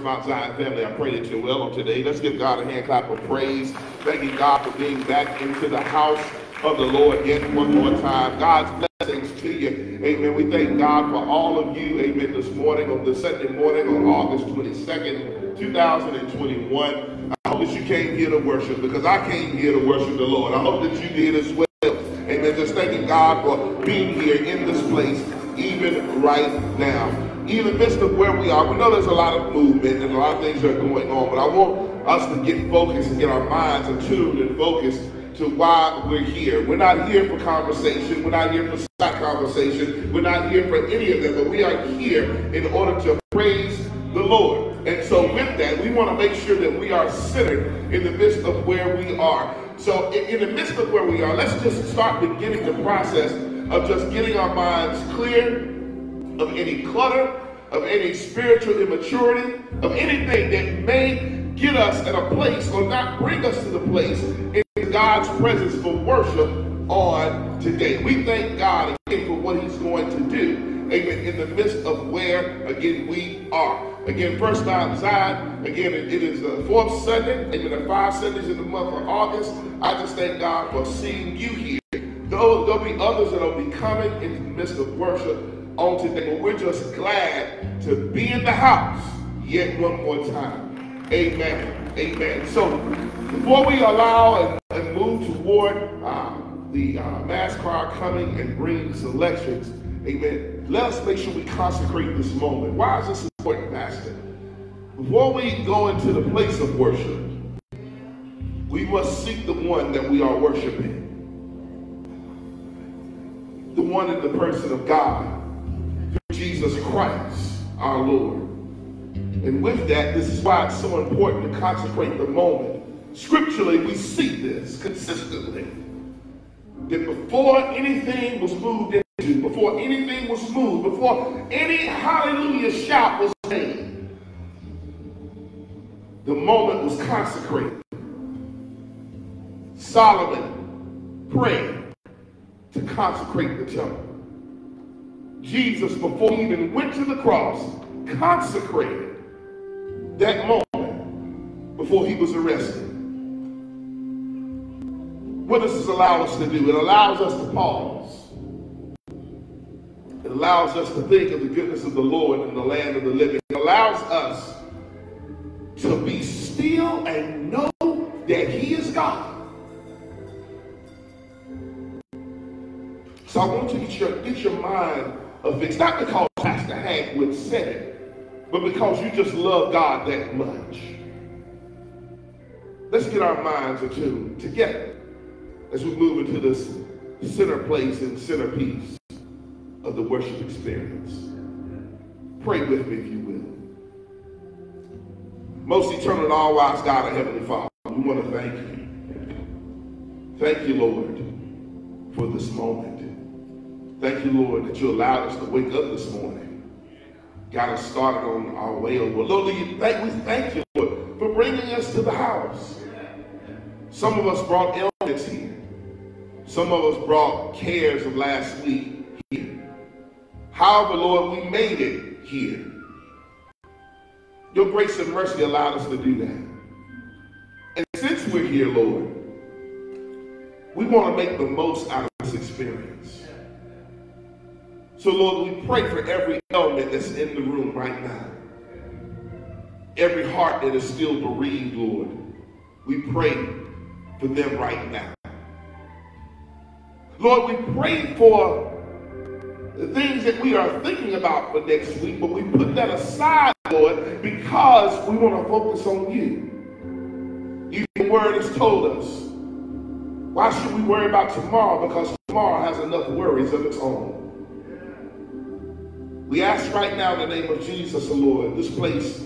Mount Zion family, I pray that you're well on today. Let's give God a hand clap of praise. Thanking God for being back into the house of the Lord yet one more time. God's blessings to you. Amen. We thank God for all of you. Amen. This morning, on the Sunday morning on August 22nd, 2021. I hope that you came here to worship because I came here to worship the Lord. I hope that you did as well. Amen. Just thanking God for being here in this place even right now. Even in the midst of where we are, we know there's a lot of movement and a lot of things that are going on, but I want us to get focused and get our minds attuned and focused to why we're here. We're not here for conversation. We're not here for side conversation. We're not here for any of that, but we are here in order to praise the Lord. And so with that, we want to make sure that we are centered in the midst of where we are. So in, in the midst of where we are, let's just start beginning the process of just getting our minds clear of any clutter, of any spiritual immaturity, of anything that may get us at a place or not bring us to the place in God's presence for worship on today. We thank God again for what he's going to do, amen, in the midst of where, again, we are. Again, First Mount Zion, again, it, is the fourth Sunday, amen, the five Sundays in the month of August. I just thank God for seeing you here. Though there'll be others that will be coming in the midst of worship on today, but we're just glad to be in the house yet one more time. Amen. Amen. So before we allow and, and move toward uh, the uh, mass choir coming and bringing selections, amen, let us make sure we consecrate this moment. Why is this important, Pastor? Before we go into the place of worship, we must seek the one that we are worshiping. The one in the person of God, Jesus Christ, our Lord. And with that, this is why it's so important to consecrate the moment. Scripturally, we see this consistently. That before anything was moved into, before anything was moved, before any hallelujah shout was made, the moment was consecrated. Solomon prayed to consecrate the temple. Jesus, before he even went to the cross, consecrated that moment before he was arrested. What does this allow us to do? It allows us to pause. It allows us to think of the goodness of the Lord in the land of the living. It allows us to be still and know that he is God. So I want you to get your, get your mind fixed. Not because Pastor Hank would say it, but because you just love God that much. Let's get our minds attuned together as we move into this center place and centerpiece of the worship experience. Pray with me if you will. Most eternal and all-wise God, our Heavenly Father, we want to thank you. Thank you, Lord, for this moment. Thank you, Lord, that you allowed us to wake up this morning got us started on our way well, Lord, we thank, we thank you, Lord, for bringing us to the house. Some of us brought illness here. Some of us brought cares of last week here. However, Lord, we made it here. Your grace and mercy allowed us to do that. And since we're here, Lord, we want to make the most out of this experience. So, Lord, we pray for every element that's in the room right now. Every heart that is still bereaved, Lord. We pray for them right now. Lord, we pray for the things that we are thinking about for next week, but we put that aside, Lord, because we want to focus on you. Your word has told us. Why should we worry about tomorrow? Because tomorrow has enough worries of its own. We ask right now in the name of Jesus, the Lord, this place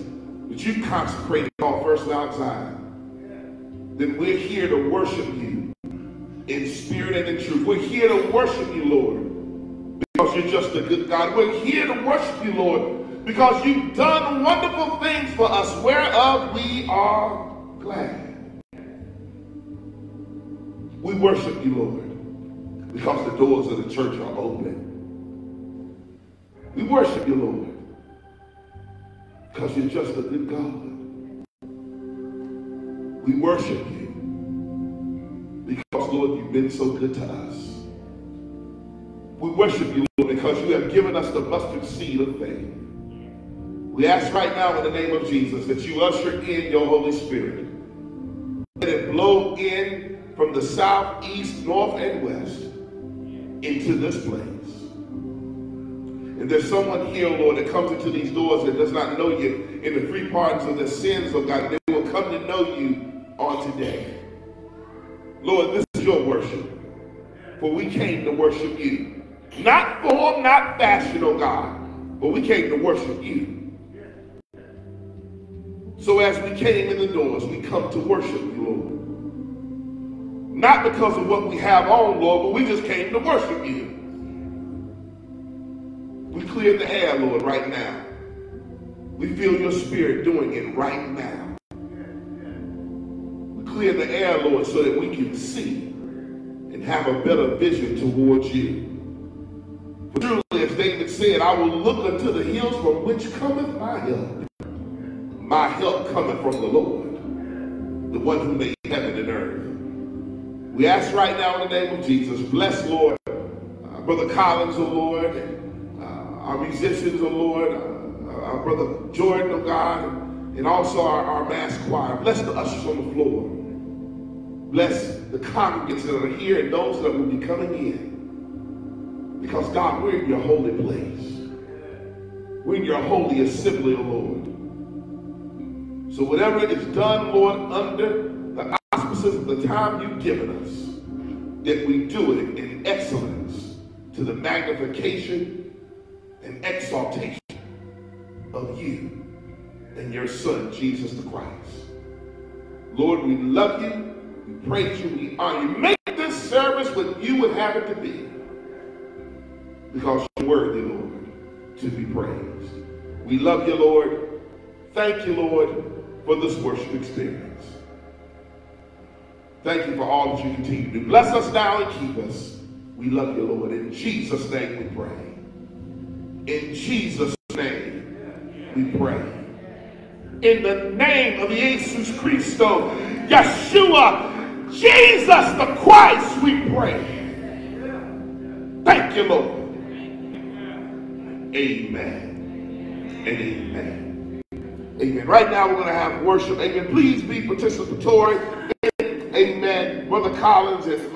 that you consecrated called First Zion, that we're here to worship you in spirit and in truth. We're here to worship you, Lord, because you're just a good God. We're here to worship you, Lord, because you've done wonderful things for us, whereof we are glad. We worship you, Lord, because the doors of the church are open. We worship you, Lord. because you're just a good God. We worship you because, Lord, you've been so good to us. We worship you, Lord, because you have given us the mustard seed of faith. We ask right now in the name of Jesus that you usher in your Holy Spirit. Let it blow in from the south, east, north, and west into this place. And there's someone here, Lord, that comes into these doors that does not know you in the free pardons of their sins, oh God. They will come to know you on today. Lord, this is your worship. For we came to worship you. Not form, not fashion, oh God, but we came to worship you. So as we came in the doors, we come to worship you, Lord. Not because of what we have on, Lord, but we just came to worship you. We clear the air, Lord, right now. We feel your spirit doing it right now. We clear the air, Lord, so that we can see and have a better vision towards you. For truly, as David said, I will look unto the hills from which cometh my help. My help cometh from the Lord, the one who made heaven and earth. We ask right now in the name of Jesus, bless, Lord, uh, Brother Collins, oh Lord, our musicians, oh Lord, uh, our Brother Jordan, oh God, and also our, our mass choir. Bless the ushers on the floor. Bless the congregants that are here and those that will be coming in. Because God, we're in your holy place. We're in your holy assembly, O Lord. So whatever is done, Lord, under the auspices of the time you've given us, that we do it in excellence to the magnification exaltation of you and your Son, Jesus the Christ. Lord, we love you, we praise you, we honor you. Make this service what you would have it to be. Because you're worthy, Lord, to be praised. We love you, Lord. Thank you, Lord for this worship experience. Thank you for all that you continue to do. Bless us now and keep us. We love you, Lord. In Jesus' name we pray. In Jesus' name we pray. In the name of Jesus Christo, Yeshua, Jesus the Christ, we pray. Thank you, Lord. Amen and amen. Amen. Right now we're going to have worship. Amen. Please be participatory. Amen. Brother Collins and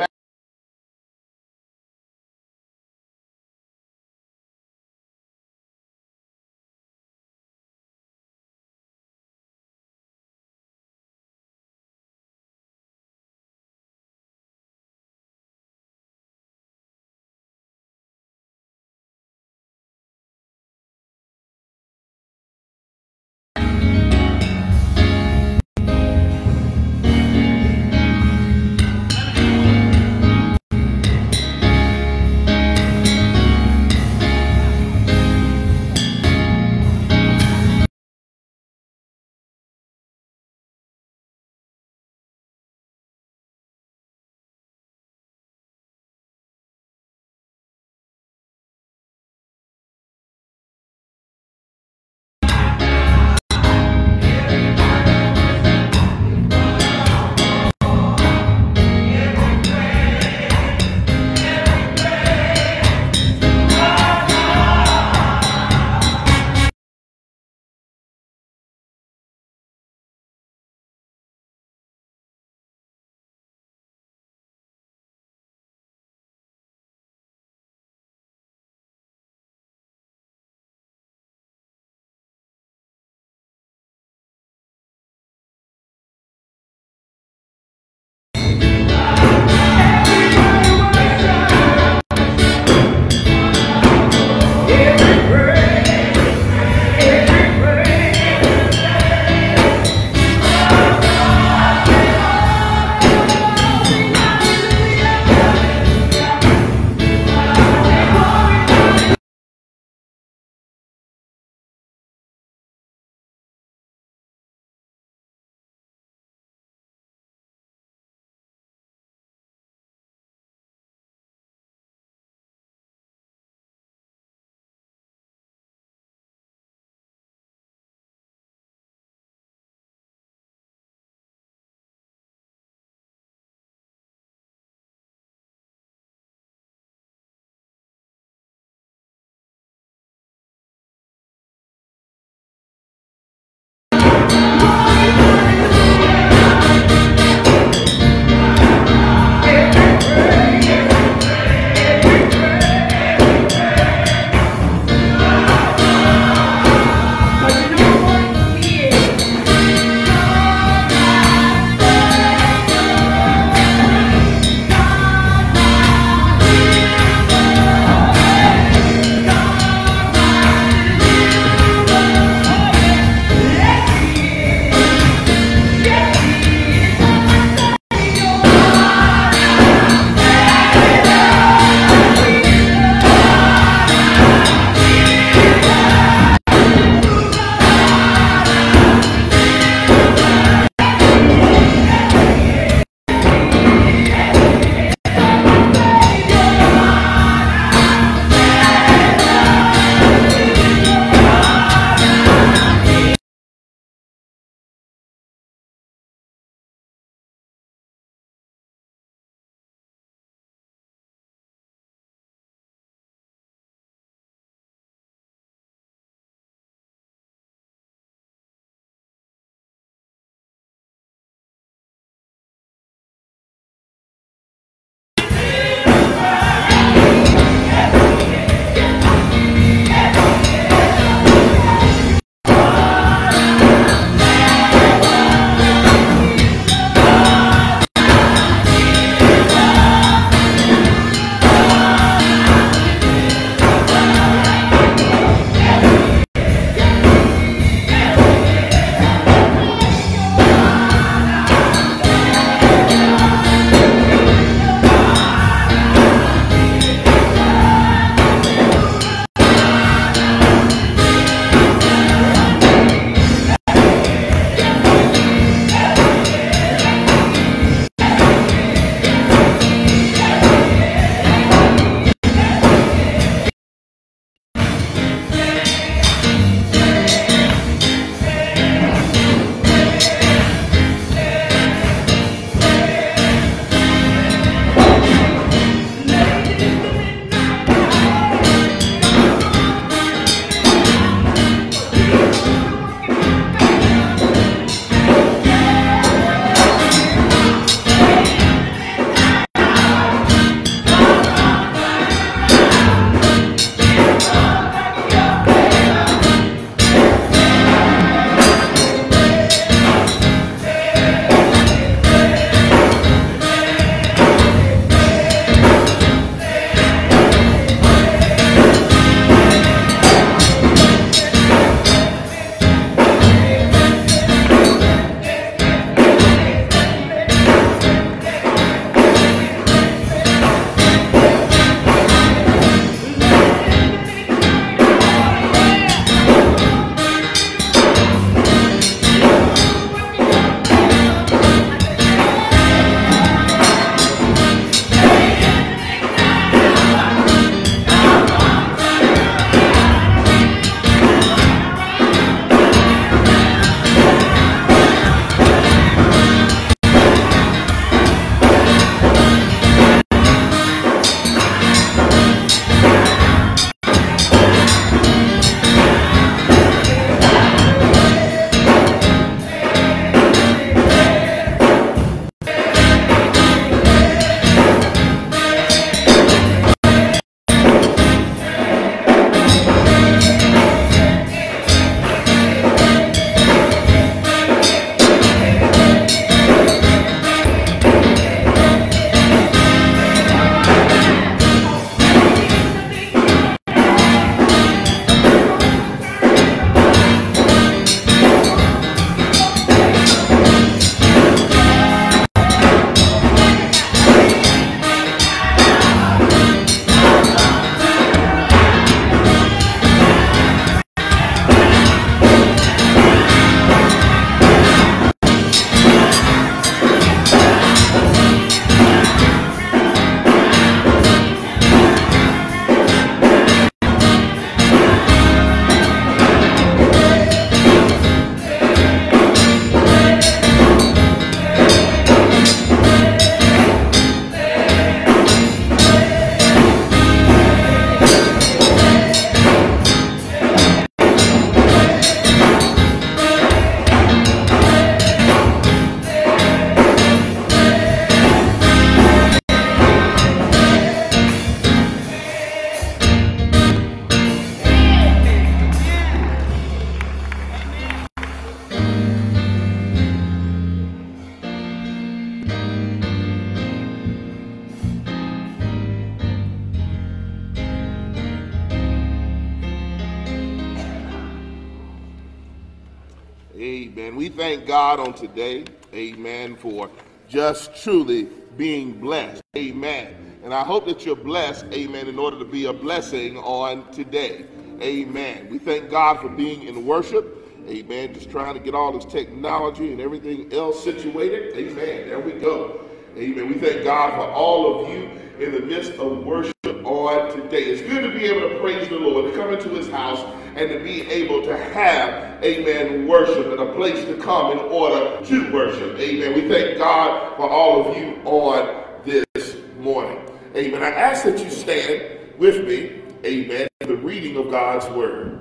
thank God on today, amen, for just truly being blessed. Amen. And I hope that you're blessed, amen, in order to be a blessing on today. Amen. We thank God for being in worship. Amen. Just trying to get all this technology and everything else situated. Amen. There we go. Amen. We thank God for all of you in the midst of worship on today. It's good to be able to praise the Lord, to come into his house and to be able to have, amen, worship and a place to come in order to worship. Amen. We thank God for all of you on this morning. Amen. I ask that you stand with me, amen, in the reading of God's word.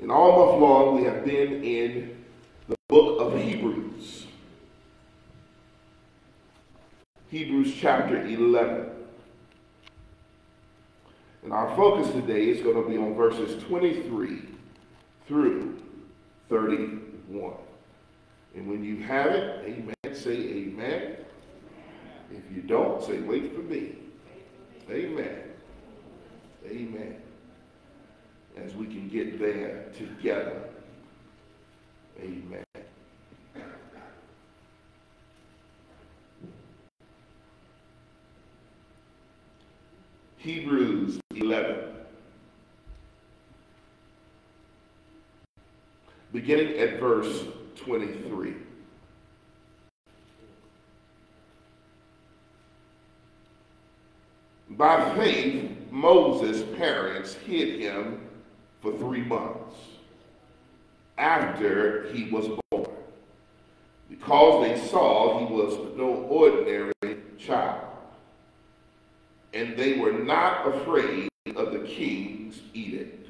And all month long, we have been in the book of Hebrews. Hebrews chapter 11. And our focus today is going to be on verses 23 through 31. And when you have it, amen, say amen. If you don't, say wait for me. Amen. Amen as we can get there together. Amen. Hebrews 11. Beginning at verse 23. By faith, Moses' parents hid him for three months after he was born because they saw he was no ordinary child. And they were not afraid of the king's edict.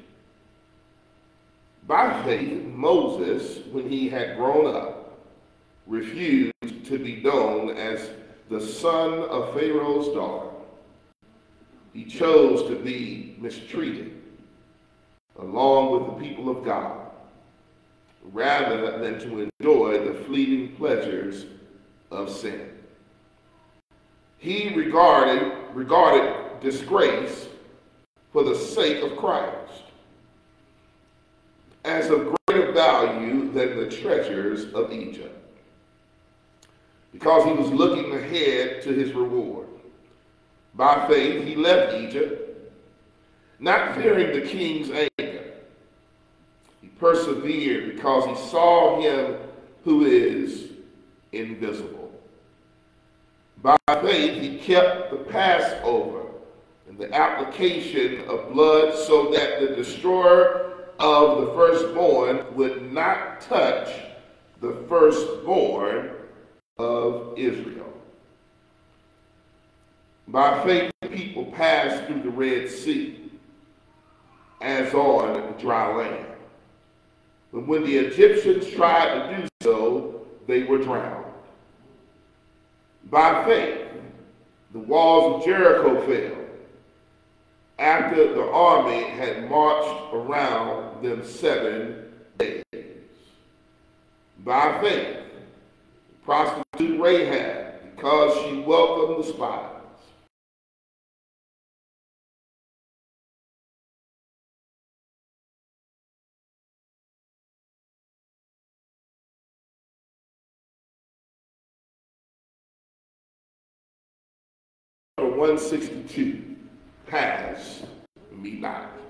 By faith, Moses, when he had grown up, refused to be known as the son of Pharaoh's daughter. He chose to be mistreated along with the people of God, rather than to enjoy the fleeting pleasures of sin. He regarded, regarded disgrace for the sake of Christ as of greater value than the treasures of Egypt, because he was looking ahead to his reward. By faith, he left Egypt, not fearing the king's anger He persevered because he saw him who is invisible. By faith, he kept the Passover and the application of blood so that the destroyer of the firstborn would not touch the firstborn of Israel. By faith, the people passed through the Red Sea as on dry land. But when the Egyptians tried to do so, they were drowned. By faith, the walls of Jericho fell after the army had marched around them seven days. By faith, prostitute Rahab, because she welcomed the spies, 162 pass me not.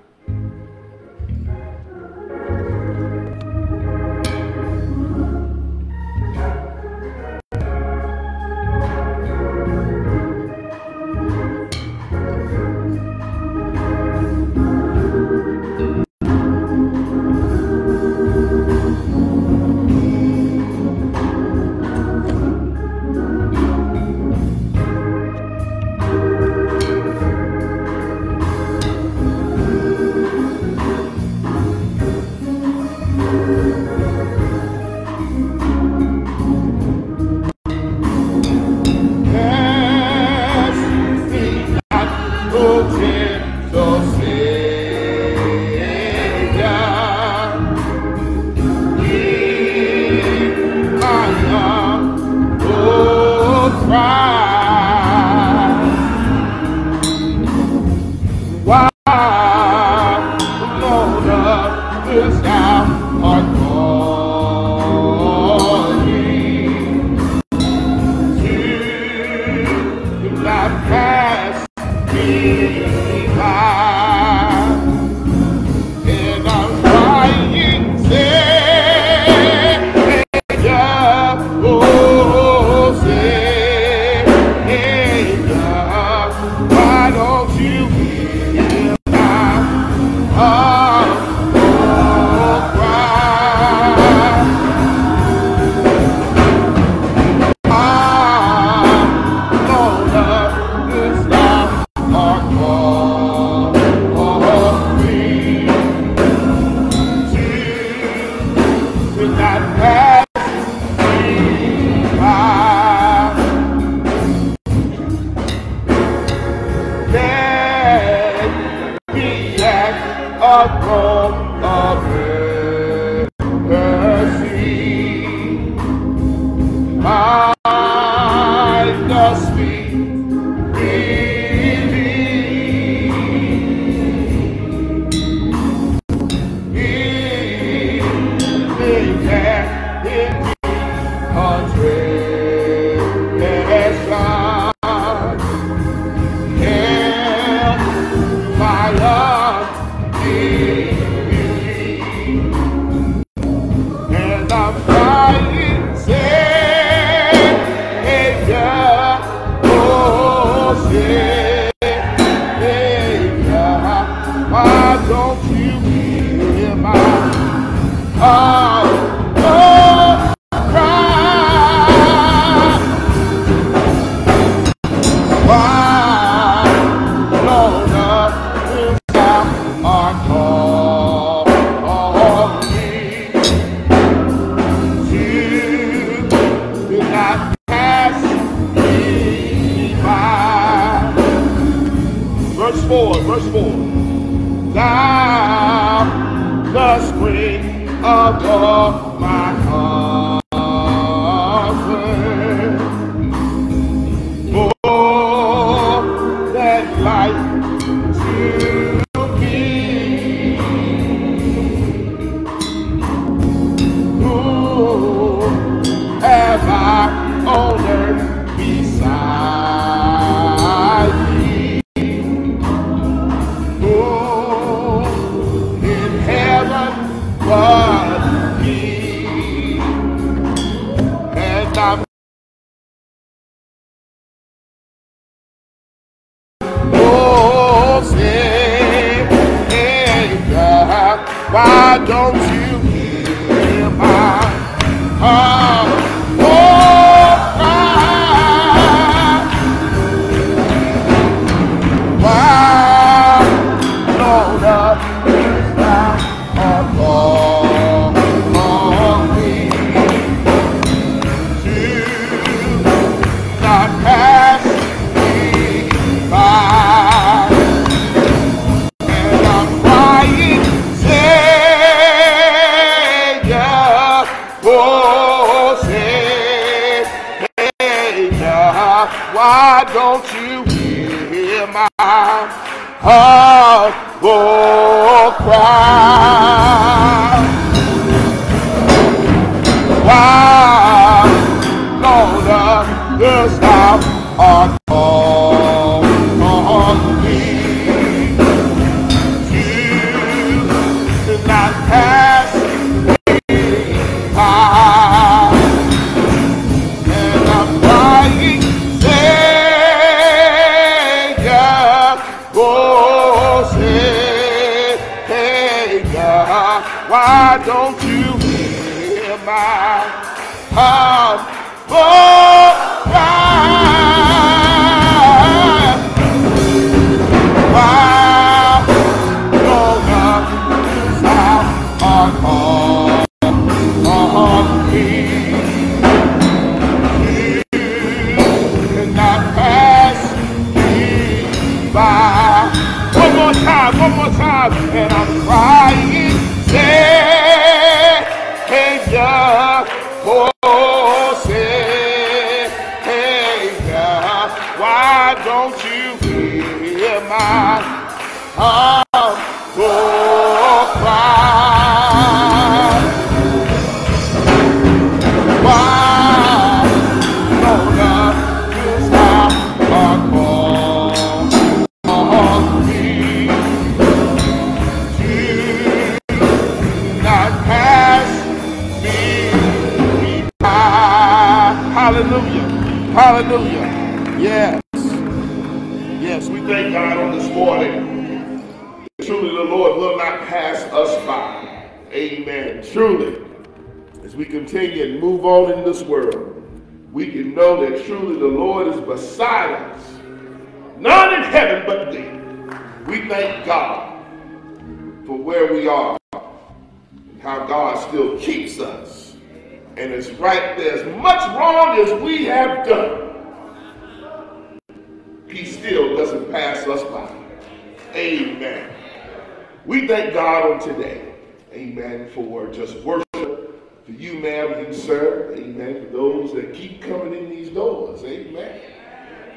You, ma'am, you, sir. Amen. For those that keep coming in these doors. Amen.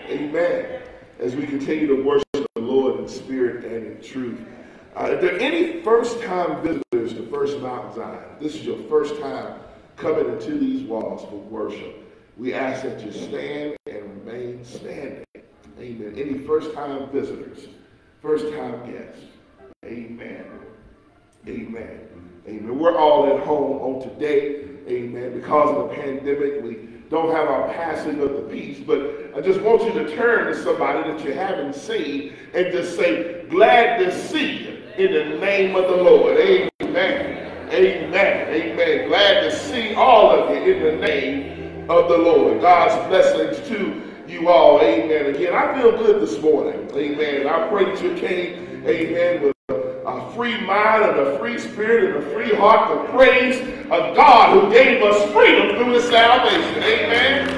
Amen. As we continue to worship the Lord in spirit and in truth. Uh, if there are any first-time visitors to First Mount Zion, this is your first time coming into these walls for worship, we ask that you stand and remain standing. Amen. Any first-time visitors, first-time guests. Amen. Amen. Amen. We're all at home on today. Amen. Because of the pandemic, we don't have our passing of the peace. But I just want you to turn to somebody that you haven't seen and just say, glad to see you in the name of the Lord. Amen. Amen. Amen. Glad to see all of you in the name of the Lord. God's blessings to you all. Amen. Again, I feel good this morning. Amen. I pray that you came, amen, with a free mind and a free spirit and a free heart to praise a God who gave us freedom through his salvation. Amen.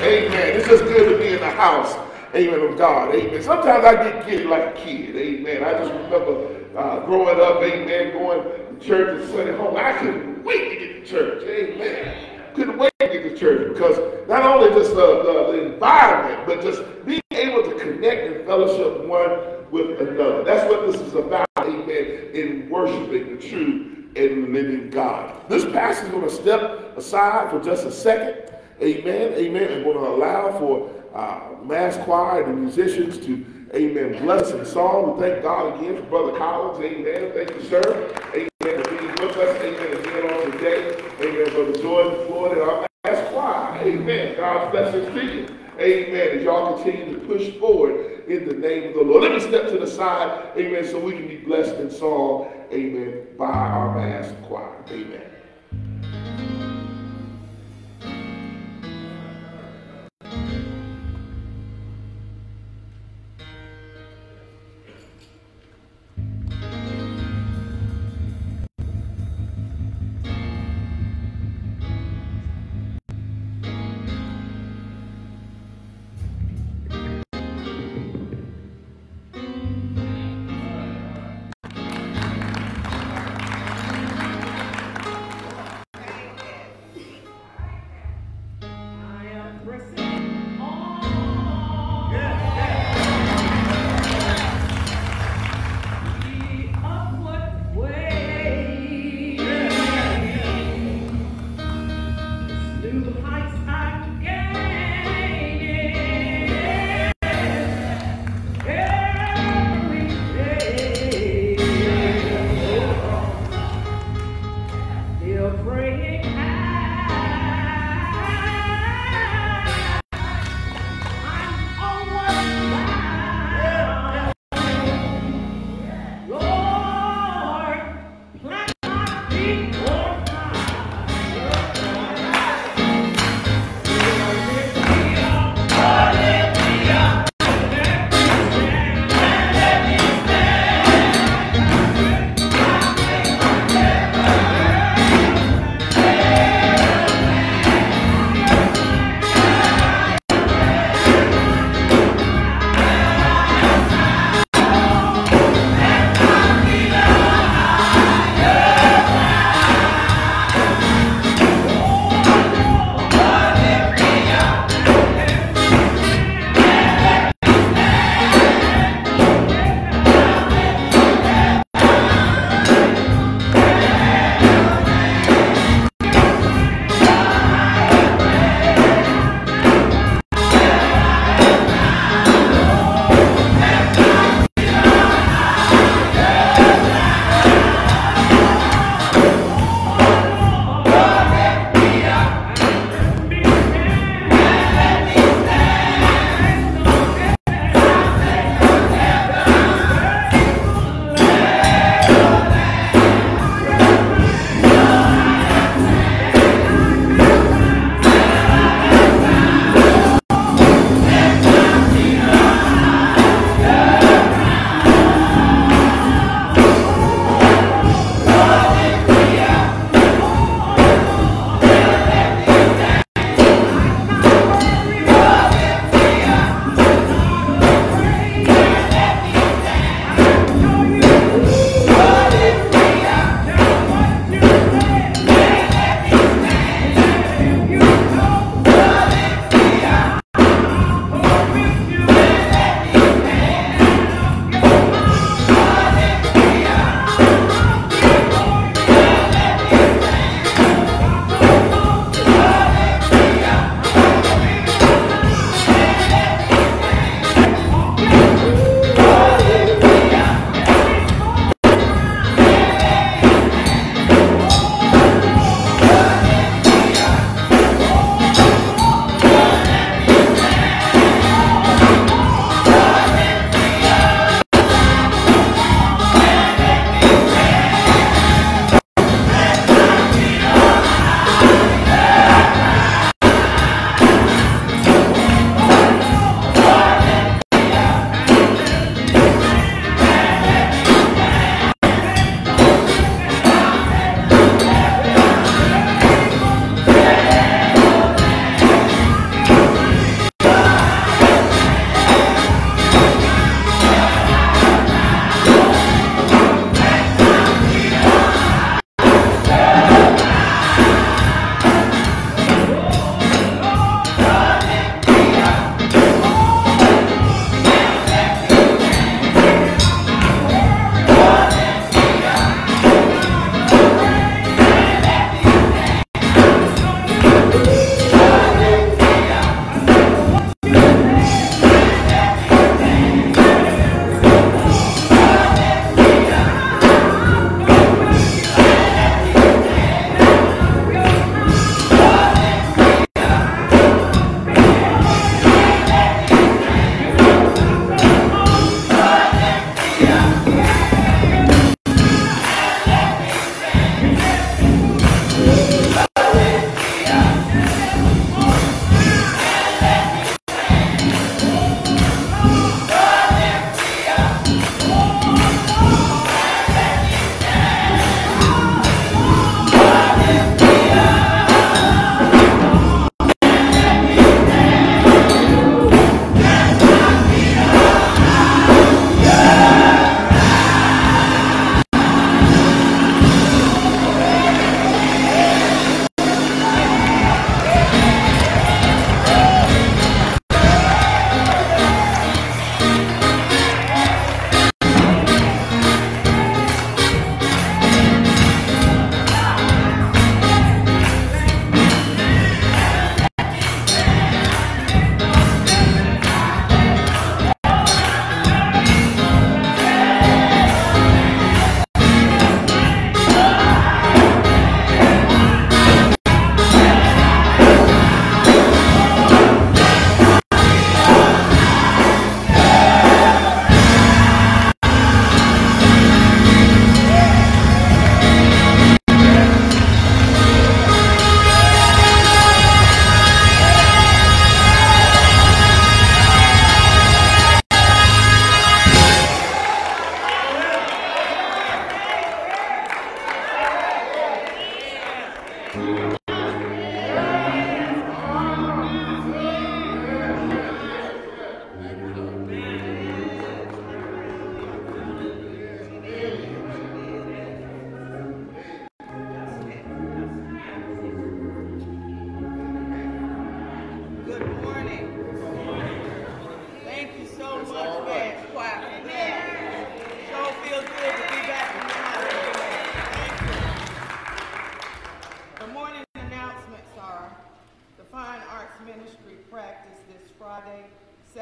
Amen. It's just good to be in the house. Amen. Of God. Amen. Sometimes I get kid like a kid. Amen. I just remember uh, growing up. Amen. Going to church and Sunday home. I couldn't wait to get to church. Amen couldn't wait to get to church because not only just the, the, the, environment, but just being able to connect and fellowship one with another. That's what this is about, amen, in worshiping the true and living God. This pastor is going to step aside for just a second, amen, amen, and going to allow for uh, mass choir and the musicians to Amen. Bless and song. We thank God again for Brother Collins. Amen. Thank you, sir. Amen. For being with us. Amen. Again on today. Amen. Brother Jordan Floyd and our mass choir. Amen. God's blessings to you. Amen. As y'all continue to push forward in the name of the Lord. Let me step to the side, amen, so we can be blessed in song, amen, by our mass choir. Amen.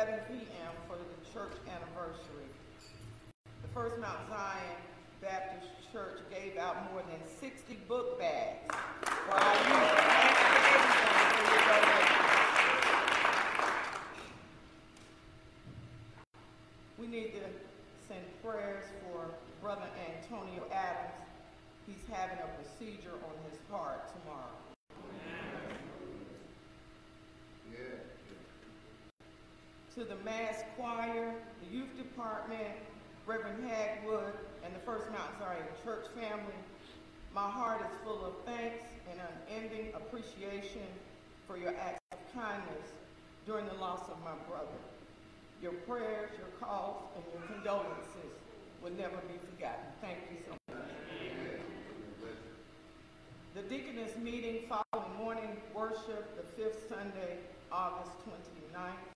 7 p.m. for the church anniversary. The First Mount Zion Baptist Church gave out more than 60 book bags for our youth. We need to send prayers for Brother Antonio Adams. He's having a procedure on his heart tomorrow. To the mass choir, the youth department, Reverend Hagwood, and the First Mount Zion church family, my heart is full of thanks and unending appreciation for your acts of kindness during the loss of my brother. Your prayers, your calls, and your condolences will never be forgotten. Thank you so much. The deaconess meeting following morning worship, the fifth Sunday, August 29th.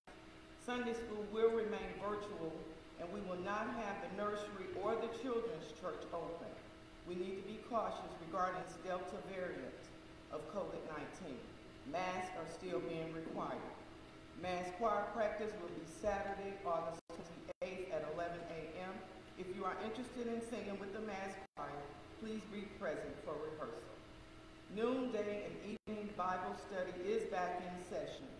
Sunday school will remain virtual, and we will not have the nursery or the children's church open. We need to be cautious regarding Delta variant of COVID-19. Masks are still being required. Mass choir practice will be Saturday, August 28th at 11 a.m. If you are interested in singing with the mass choir, please be present for rehearsal. Noonday and evening Bible study is back in session.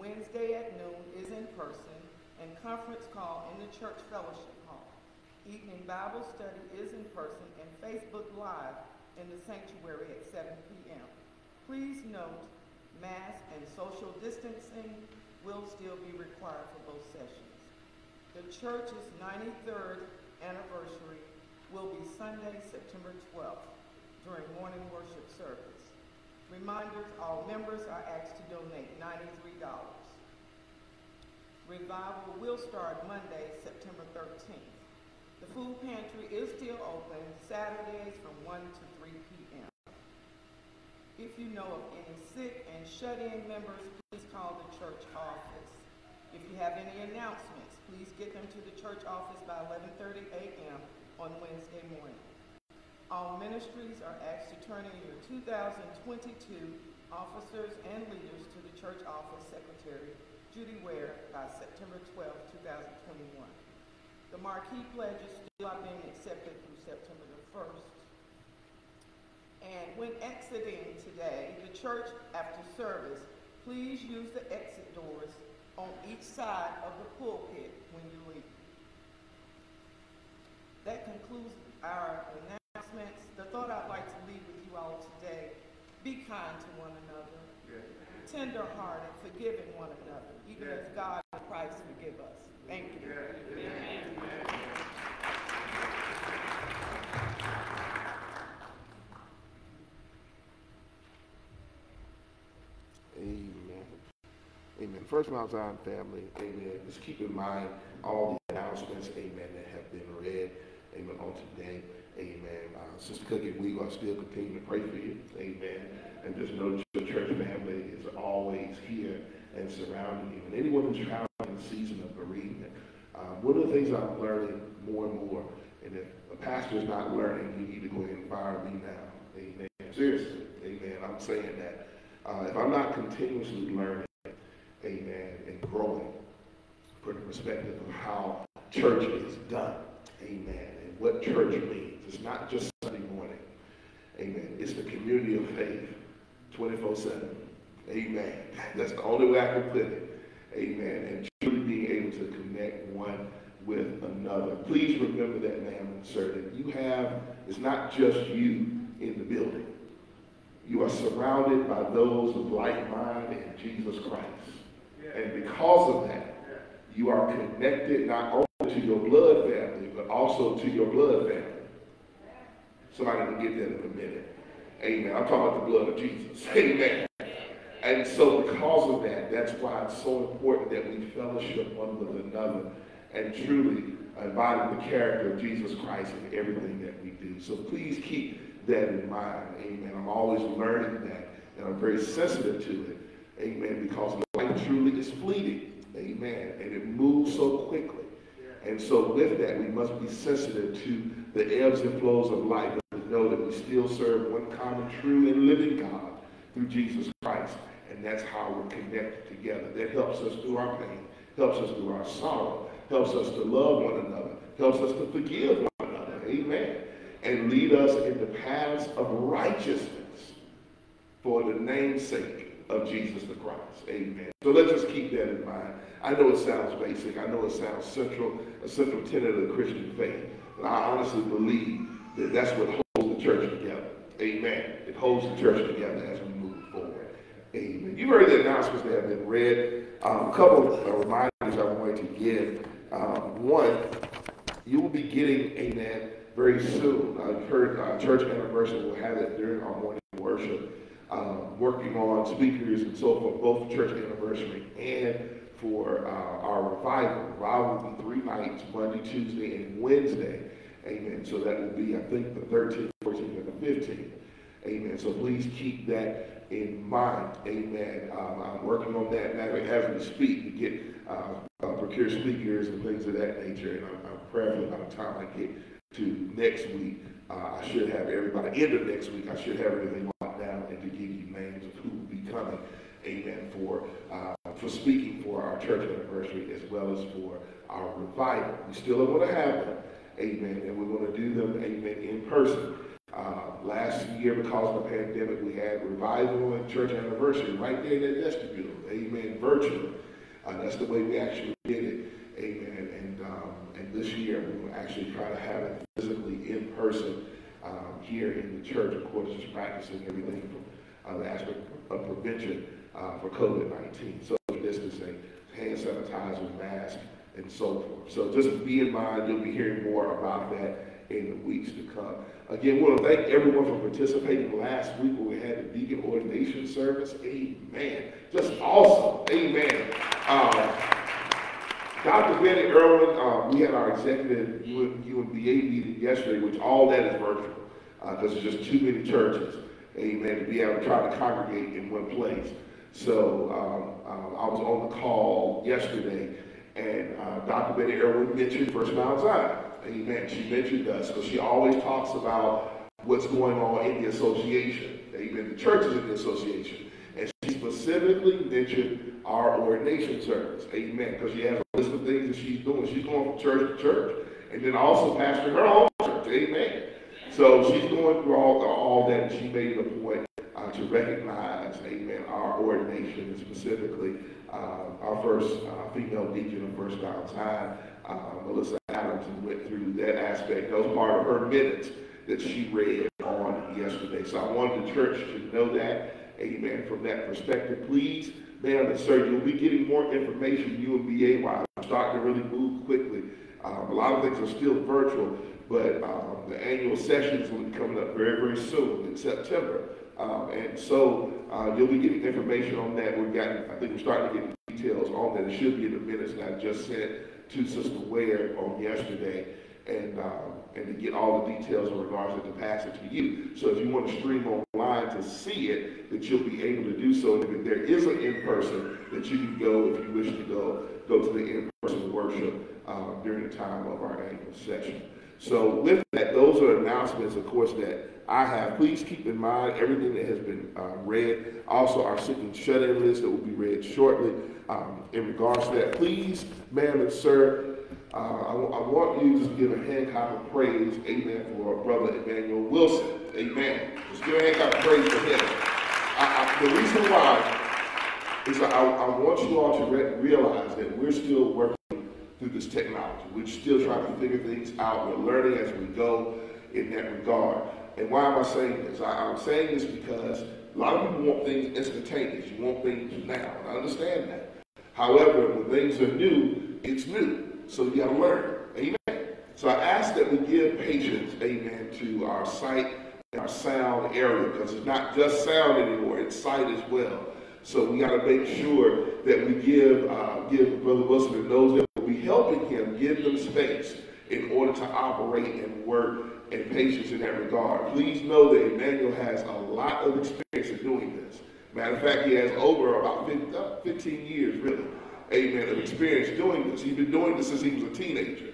Wednesday at noon is in person and conference call in the church fellowship hall. Evening Bible study is in person and Facebook Live in the sanctuary at 7 p.m. Please note, mask and social distancing will still be required for both sessions. The church's 93rd anniversary will be Sunday, September 12th during morning worship service. Reminders, all members are asked to donate $93. Revival will start Monday, September 13th. The food pantry is still open Saturdays from 1 to 3 p.m. If you know of any sick and shut-in members, please call the church office. If you have any announcements, please get them to the church office by 11.30 a.m. on Wednesday morning. All ministries are asked to turn in your 2022 officers and leaders to the church office secretary, Judy Ware, by September 12, 2021. The marquee pledges still are being accepted through September the 1st. And when exiting today, the church after service, please use the exit doors on each side of the pulpit when you leave. That concludes our announcement announcements, the thought I'd like to leave with you all today, be kind to one another, yeah. tender-hearted, forgiving one another, even yeah. as God in Christ forgive us. Thank you. Yeah. Amen. Amen. First Mount Zion family, amen. Just keep in mind all the announcements, amen, that have been read, amen, on today. Amen. Uh, Sister Cookie, we are still continue to pray for you. Amen. And just know your church family is always here and surrounding you. And anyone who's traveling in the season of bereavement, uh, one of the things I'm learning more and more, and if a pastor is not learning, you need to go ahead and fire me now. Amen. Seriously. Amen. I'm saying that. Uh, if I'm not continuously learning, amen, and growing from the perspective of how church is done, amen, and what church means, it's not just Sunday morning. Amen. It's the community of faith 24 7. Amen. That's the only way I can put it. Amen. And truly being able to connect one with another. Please remember that, ma'am sir, that you have, it's not just you in the building. You are surrounded by those of like mind in Jesus Christ. And because of that, you are connected not only to your blood family, but also to your blood family. Somebody will get that in a minute. Amen. I'm talking about the blood of Jesus. Amen. And so because of that, that's why it's so important that we fellowship one with another and truly embody the character of Jesus Christ in everything that we do. So please keep that in mind. Amen. I'm always learning that, and I'm very sensitive to it. Amen. Because life truly is fleeting. Amen. And it moves so quickly. And so with that, we must be sensitive to the ebbs and flows of life know that we still serve one common, true, and living God through Jesus Christ. And that's how we're connected together. That helps us through our pain, helps us through our sorrow, helps us to love one another, helps us to forgive one another. Amen. And lead us in the paths of righteousness for the namesake of Jesus the Christ. Amen. So let's just keep that in mind. I know it sounds basic. I know it sounds central, a central tenet of the Christian faith. But I honestly believe that that's what church together. Amen. It holds the church together as we move forward. Amen. You've heard the announcements that have been read. Um, a couple of reminders I want to give. Um, one, you will be getting, amen, very soon. I've heard uh, church anniversary will have it during our morning worship. Um, working on speakers and so forth, both church anniversary and for uh, our revival. Revival will be three nights, Monday, Tuesday, and Wednesday. Amen. So that will be, I think, the 13th, 14th, and the 15th. Amen. So please keep that in mind. Amen. Um, I'm working on that now as we speak to get uh, uh, procure speakers and things of that nature. And I'm, I'm by the time I get to next week, uh, I should have everybody, end of next week, I should have everything locked down and to give you names of who will be coming. Amen. For uh, for speaking for our church anniversary as well as for our revival. We still are going to have them. Amen. And we're going to do them, amen, in person. Uh, last year, because of the pandemic, we had revival and church anniversary right there in that vestibule. Amen. Virtual. Uh, that's the way we actually did it. Amen. And um, and this year, we will actually try to have it physically in person um, here in the church, of course, just practicing everything from uh, the aspect of prevention uh, for COVID-19. So distancing, hand sanitizer, mask, and so forth. So just be in mind, you'll be hearing more about that in the weeks to come. Again, we want to thank everyone for participating last week when we had the deacon ordination service. Amen. Just awesome. Amen. Um, Dr. Benny Irwin, um, we had our executive UNBA meeting yesterday, which all that is virtual because uh, there's just too many churches, amen, to be able to try to congregate in one place. So um, um, I was on the call yesterday, and uh, Dr. Betty Irwin mentioned First Mount Zion. Amen. She mentioned us because she always talks about what's going on in the association. Amen. The churches in the association. And she specifically mentioned our ordination service. Amen. Because she has a list of things that she's doing. She's going from church to church. And then also pastoring her own church. Amen. So she's going through all, all that, and she made it a point uh, to recognize, amen, our ordination, specifically our first uh, female deacon of First uh, Melissa Adams, went through that aspect. That was part of her minutes that she read on yesterday. So I wanted the church to know that, amen, from that perspective. Please, ma'am and sir, you'll be getting more information, UNBA, while I'm starting to really move quickly. Um, a lot of things are still virtual, but um, the annual sessions will be coming up very, very soon in September. Um, and so uh, you'll be getting information on that. We've got, I think we're starting to get details on that. It should be in the minutes that I just sent to Sister Ware on yesterday. And, um, and to get all the details in regards to the passage to you. So if you want to stream online to see it, that you'll be able to do so. And if there is an in-person, that you can go, if you wish to go, go to the in-person worship uh, during the time of our annual session. So with that, those are announcements, of course, that I have. Please keep in mind everything that has been uh, read. Also, our and shut-in list that will be read shortly. Um, in regards to that, please, ma'am and sir, uh, I, I, want you to give a hand clap of praise, amen, for our brother Emmanuel Wilson. Amen. Just give a hand clap of praise for him. I, I, the reason why is I, I want you all to re realize that we're still working through this technology. We're still trying to figure things out. We're learning as we go in that regard. And why am I saying this? I, am saying this because a lot of people want things instantaneous. You want things now. And I understand that. However, when things are new, it's new. So you got to learn. Amen. So I ask that we give patience, amen, to our sight and our sound area because it's not just sound anymore, it's sight as well. So we got to make sure that we give uh, give Brother Wilson and those that will be helping him, give them space in order to operate and work and patience in that regard. Please know that Emmanuel has a lot of experience in doing this. Matter of fact, he has over about 15 years, really, amen, of experience doing this. He's been doing this since he was a teenager.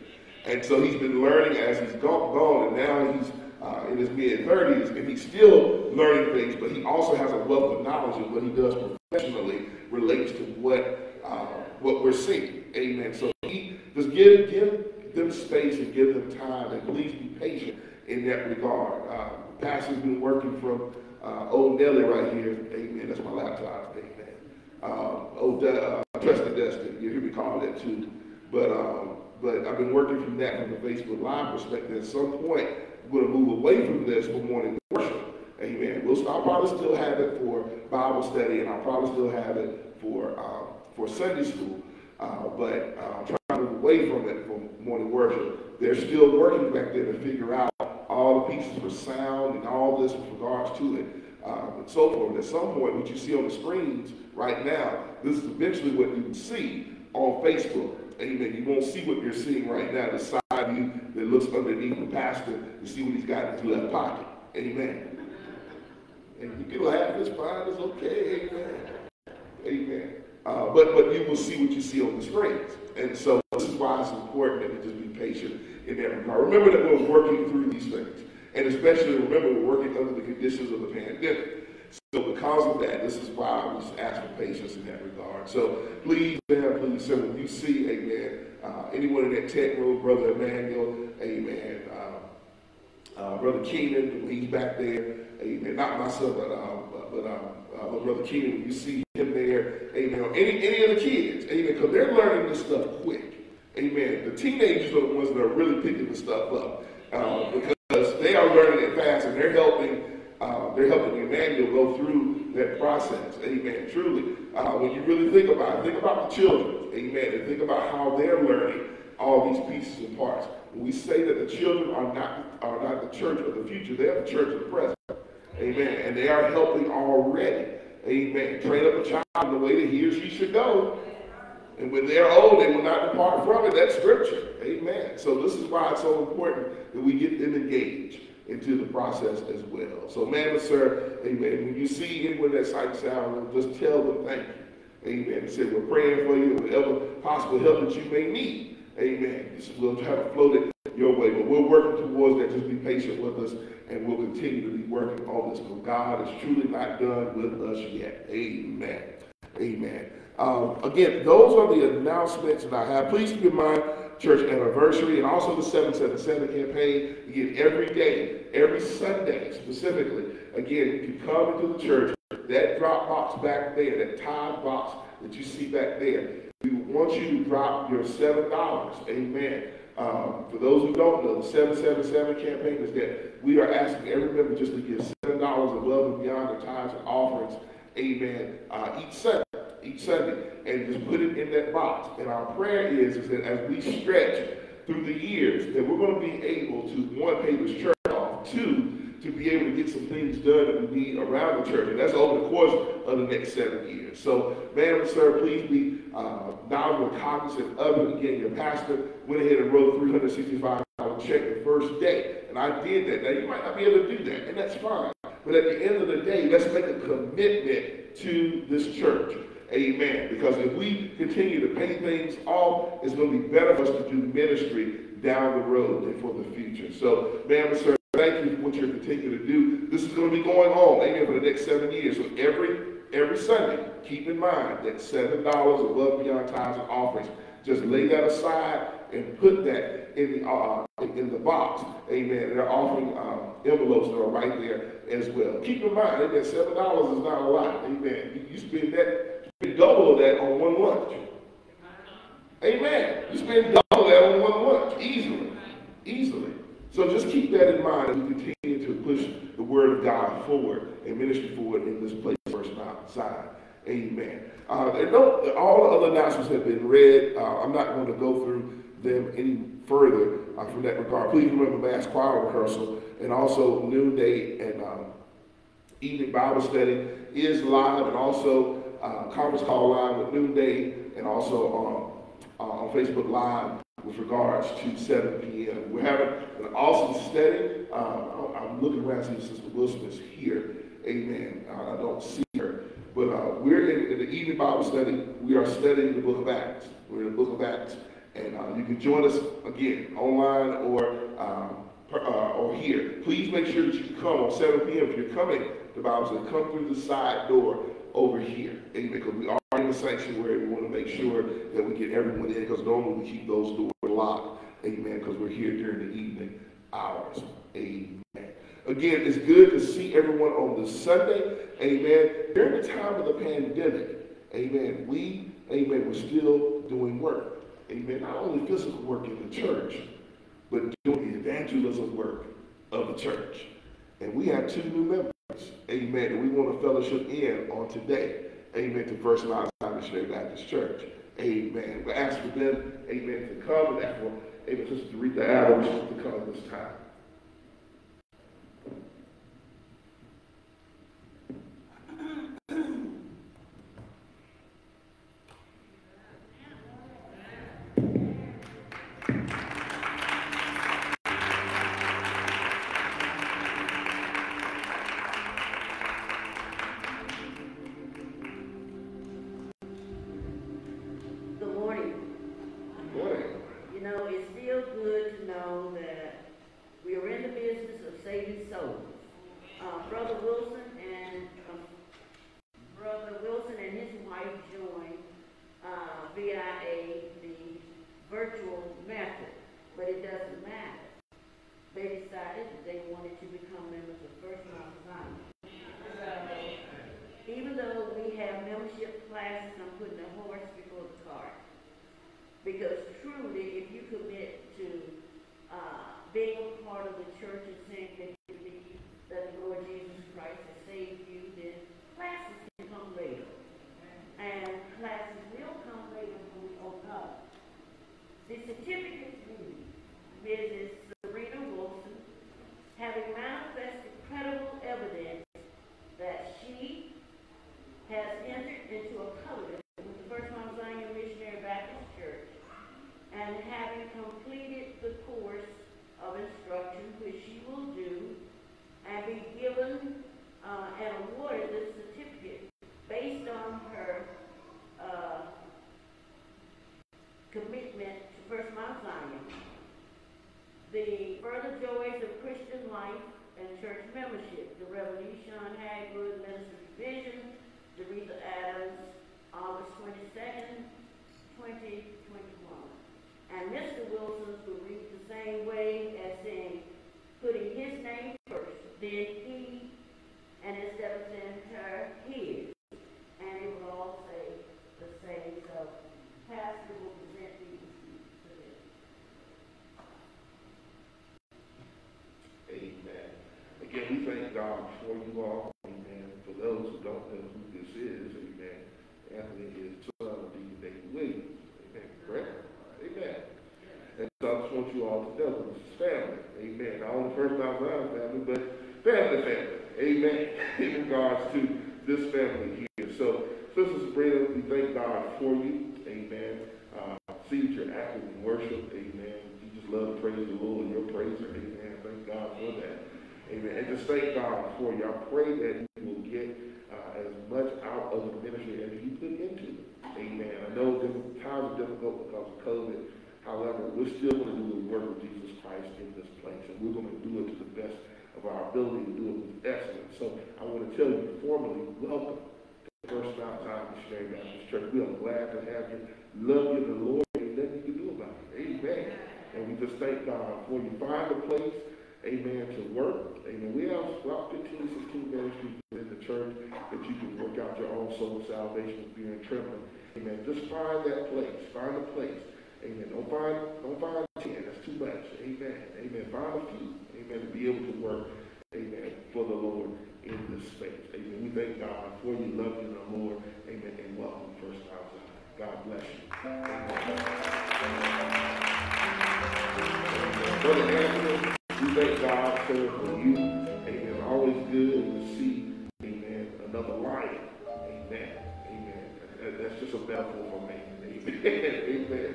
And so he's been learning as he's gone, and now he's uh, in his mid-30s, and he's still learning things, but he also has a wealth of knowledge of what he does professionally relates to what uh, what we're seeing. Amen. So he just give give them space and give them time, and please be patient in that regard. Uh, pastor's been working from uh, old Nelly right here. Amen. That's my laptop. Amen. Um, old uh, Trusted Dustin. You hear me call that too. But um, but I've been working from that from the Facebook Live perspective. At some point, we're going to move away from this for morning worship. Amen. We'll I'll probably still have it for Bible study, and I'll probably still have it for um, for Sunday school. Uh, but uh, trying to move away from it for morning worship. They're still working back there to figure out all the pieces for sound and all this with regards to it. Um, and so forth. At some point, what you see on the screens right now, this is eventually what you can see on Facebook. Amen. You won't see what you're seeing right now, the side view that looks underneath the pastor to see what he's got in his left pocket. Amen. And you can laugh, it's fine, it's okay. Amen. Amen. Uh, but but you will see what you see on the screens. And so this is why it's important that we just be patient in that regard. Remember that we're working through these things. And especially remember we're working under the conditions of the pandemic. So because of that, this is why I was asked for patience in that regard. So please, man, please, so when you see, amen, uh, anyone in that tech room, Brother Emmanuel, amen, uh, uh, Brother Keenan, he's back there, amen, not myself, but, um, but, um, uh, but Brother Keenan, when you see amen, or any, any of the kids, amen, because they're learning this stuff quick, amen. The teenagers are the ones that are really picking the stuff up uh, because they are learning it fast and they're helping uh, they're helping Emmanuel go through that process. Amen. Truly, uh, when you really think about it, think about the children. Amen. And think about how they're learning all these pieces and parts. When we say that the children are not are not the church of the future, they're the church of the present. Amen. And they are helping already. Amen. Train up a child in the way that he or she should go. And when they're old, they will not depart from it. That's scripture. Amen. So this is why it's so important that we get them engaged into the process as well. So, man, sir, amen. When you see anyone that sight sound, just tell them thank you. Amen. And say, we're praying for you, whatever possible help that you may need. Amen. We'll try to float it your way, but we're working towards that. Just be patient with us, and we'll continue to be working on this. But God is truly not done with us yet. Amen. Amen. Um, again, those are the announcements that I have. Please keep in mind, church anniversary and also the 777 campaign. Again, every day, every Sunday specifically. Again, you can come into the church. That drop box back there, that tithe box that you see back there, we want you to drop your $7. Amen. Um, for those who don't know, the 777 campaign is that we are asking every member just to give $7 above and beyond their tithes and offerings. Amen. Uh, each Sunday each Sunday and just put it in that box. And our prayer is, is that as we stretch through the years, that we're going to be able to, one, pay this church off, two, to be able to get some things done that we need around the church. And that's over the course of the next seven years. So, ma'am sir, please be uh, now cognizant of it. Again, your pastor went ahead and wrote 365 dollar check the first day. And I did that. Now, you might not be able to do that, and that's fine. But at the end of the day, let's make a commitment to this church. Amen. Because if we continue to pay things off, it's going to be better for us to do ministry down the road and for the future. So, ma'am sir, thank you for what you're continuing to do. This is going to be going on, amen, for the next seven years. So every every Sunday, keep in mind that $7 above beyond tithes and offerings. Just lay that aside and put that in the, uh, in the box. Amen. They're offering um, envelopes that are right there as well. Keep in mind, amen, $7 is not a lot. Amen. You spend that you spend double of that on one lunch. Amen. You spend double that on one lunch easily. Easily. So just keep that in mind as we continue to push the word of God forward and ministry forward in this place, First Mount Zion. Amen. Uh, all the other announcements have been read. Uh, I'm not going to go through them any further uh, from that regard. Please remember mass choir rehearsal and also noonday and um, evening Bible study is live and also uh, conference call Live with Noonday and also on, uh, on Facebook Live with regards to 7 p.m. We're having an awesome study. Uh, I'm looking around to see Sister Wilson is here. Amen. Uh, I don't see her. But uh, we're in, in, the evening Bible study. We are studying the book of Acts. We're in the book of Acts. And uh, you can join us again online or um, or here. Please make sure that you come on 7 p.m. If you're coming the Bible study, come through the side door over here. Amen. Because we are in the sanctuary. We want to make sure that we get everyone in because normally we keep those doors locked. Amen. Because we're here during the evening hours. Amen. Again, it's good to see everyone on this Sunday. Amen. During the time of the pandemic, amen, we, amen, were still doing work. Amen. Not only physical work in the church, but doing the evangelism work of the church. And we have two new members. Amen. We want to fellowship in on today. Amen. To First Mount Missionary Baptist Church. Amen. We ask for them, amen, to come and ask for, amen, Sister Rita Adams to come this time. God before you all. Amen. For those who don't know who this is, amen. Anthony is the son of D. David Williams. Amen. Correct? Amen. And so I just want you all to know that this is family. Amen. Not only First Mount Zion family, but family family. Amen. In regards to this family here. So, Sister Sabrina, we thank God for you. Amen. Uh, see that you're active in worship. Amen. You just love to praise the Lord and your praise. Amen. Thank God for that. Amen. And just thank God for you. I pray that you will get uh, as much out of the ministry as you put into it. Amen. I know times are difficult because of COVID. However, we're still going to do the work of Jesus Christ in this place, and we're going to do it to the best of our ability to do it with excellence. So I want to tell you formally, welcome to First Mount Zion Missionary Baptist Church. We are glad to have you. Love you, the Lord, and nothing you can do about it. Amen. And we just thank God for you. Find a place amen, to work. Amen. We have about 15, 16 ministries in the church that you can work out your own soul salvation with fear and trembling. Amen. Just find that place. Find a place. Amen. Don't find, don't find 10. That's too much. Amen. Amen. Find a few. Amen. To be able to work. Amen. For the Lord in this space. Amen. We thank God for you. Love you no more. Amen. And welcome first time. God bless you. Amen. Amen thank God for you. Amen. Always good to see, amen, another lion. Amen. Amen. That's just a mouthful for me. Amen. amen.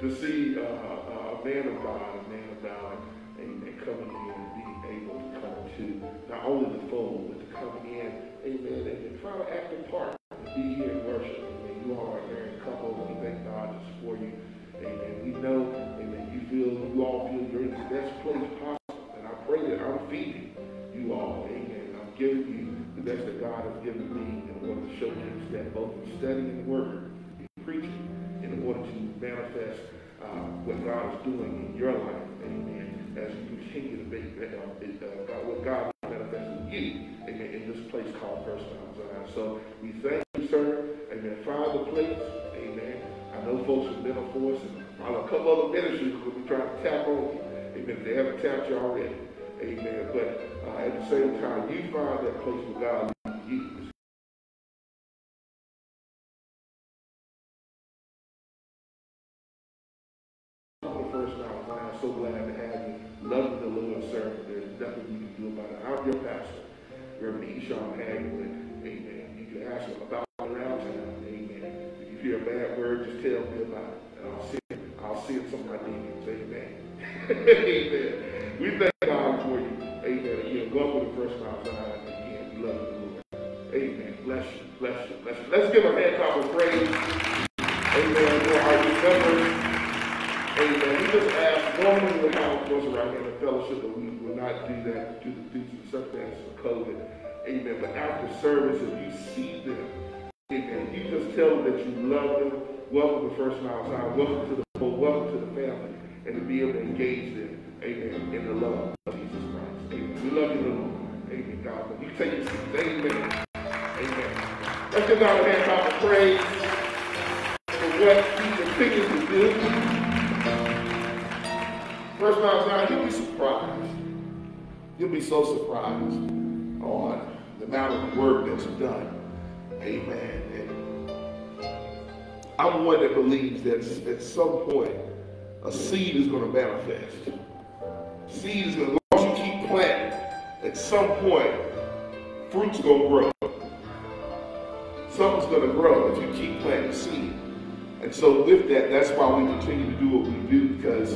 To see uh, uh, a man of God, a man of God, amen, coming in and being able to come to not only the fold, but to come in, amen, and try to act a part and be here in worship. Amen. You all are a married couple. We thank God just for you. Amen. We know, amen, you feel, you all feel you're in the best place possible. that God has given me in order to showcase that both in study and work, in preaching, in order to manifest uh, what God is doing in your life. Amen. As you continue to make uh, uh, God, what God is manifesting you. Amen. In this place called First Mount Zion. So we thank you, sir. Amen. Find Father, please, Amen. I know folks have been for us and a couple other ministries because we trying to tap on you. Amen. If they haven't tapped you already. Amen. But uh, at the same time, you find that place where God leads you. First Mount Zion, so glad to have you. Loving the Lord, sir. There's nothing you can do about it. I'm your pastor, Reverend Eshawn Hagley. Amen. You can ask him about around town. Amen. If you hear a bad word, just tell me about it. And I'll send, I'll send some of my demons. Amen. Amen. We thank Let's give a hand clap of praise. Amen. For our new members. Amen. We just asked, normally would have us around here in the fellowship, but we will not do that due to, the circumstances of COVID. Amen. But after service, if you see them, amen, you just tell them that you love them. Welcome to First Mount Zion. Welcome to the. Welcome to the family. And to be able to engage them, amen, in the love of Jesus Christ. Amen. We love you, Lord. Amen, God. You take your seat. Amen. Amen. Give God a hand of praise for what he continues to do. First Mount Zion, you'll be surprised. You'll be so surprised on the amount of work that's done. Amen. And I'm one that believes that at some point a seed is going to manifest. Seed is going to, as you keep planting, at some point, fruit's going to grow. Something's going to grow if you keep planting seed. And so with that, that's why we continue to do what we do because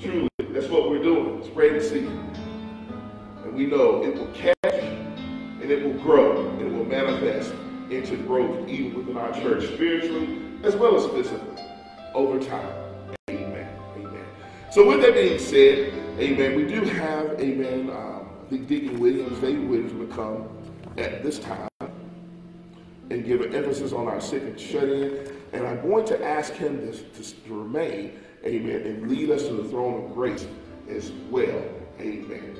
truly that's what we're doing, spreading seed. And we know it will catch and it will grow and it will manifest into growth even within our church spiritually as well as physically over time. Amen. Amen. So with that being said, amen, we do have, amen, um, I think Deacon Williams, David Williams will come at this time and give an emphasis on our sick and shut in. And I'm going to ask him this to, to remain Amen. And lead us to the throne of grace as well. Amen.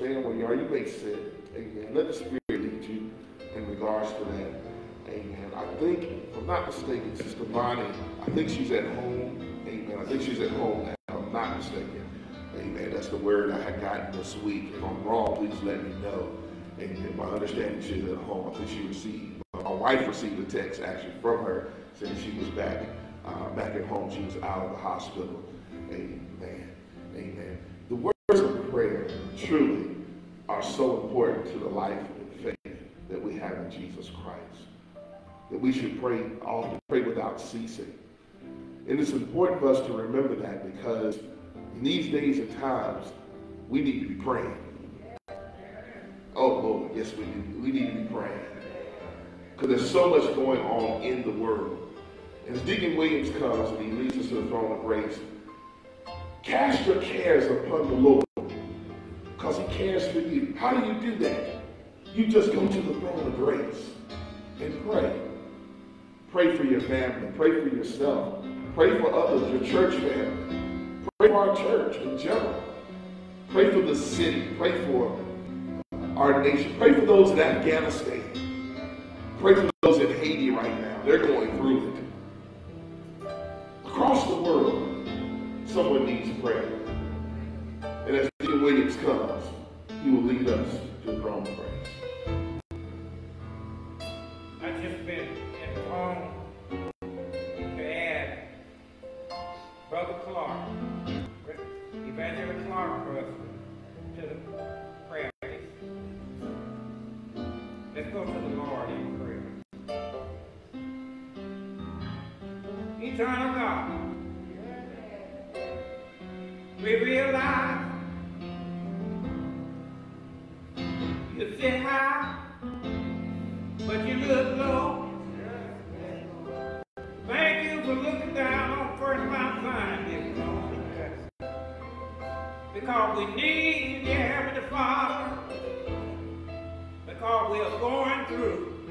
You if you want to stand where you are, you may sit. Amen. Let the Spirit lead you in regards to that. Amen. I think, if I'm not mistaken, Sister Bonnie, I think she's at home. Amen. I think she's at home, if I'm not mistaken. Amen. That's the word I had gotten this week. If I'm wrong, please let me know. Amen. My understanding she's at home. I think she received, my wife received a text actually from her saying she was back, uh, back at home. She was out of the hospital. Amen. Amen. The truly are so important to the life and faith that we have in Jesus Christ. That we should pray often, pray without ceasing. And it's important for us to remember that because in these days and times, we need to be praying. Oh, Lord, yes, we do. We need to be praying. Because there's so much going on in the world. As Deacon Williams comes and he leads us to the throne of grace, cast your cares upon the Lord because he cares for you. How do you do that? You just go to the throne of grace and pray. Pray for your family. Pray for yourself. Pray for others, your church family. Pray for our church in general. Pray for the city. Pray for our nation. Pray for those in Afghanistan. Pray for those in Haiti right now. They're going through it. Across the world, someone needs prayer. Comes, he will lead us to the throne of grace. We are going through.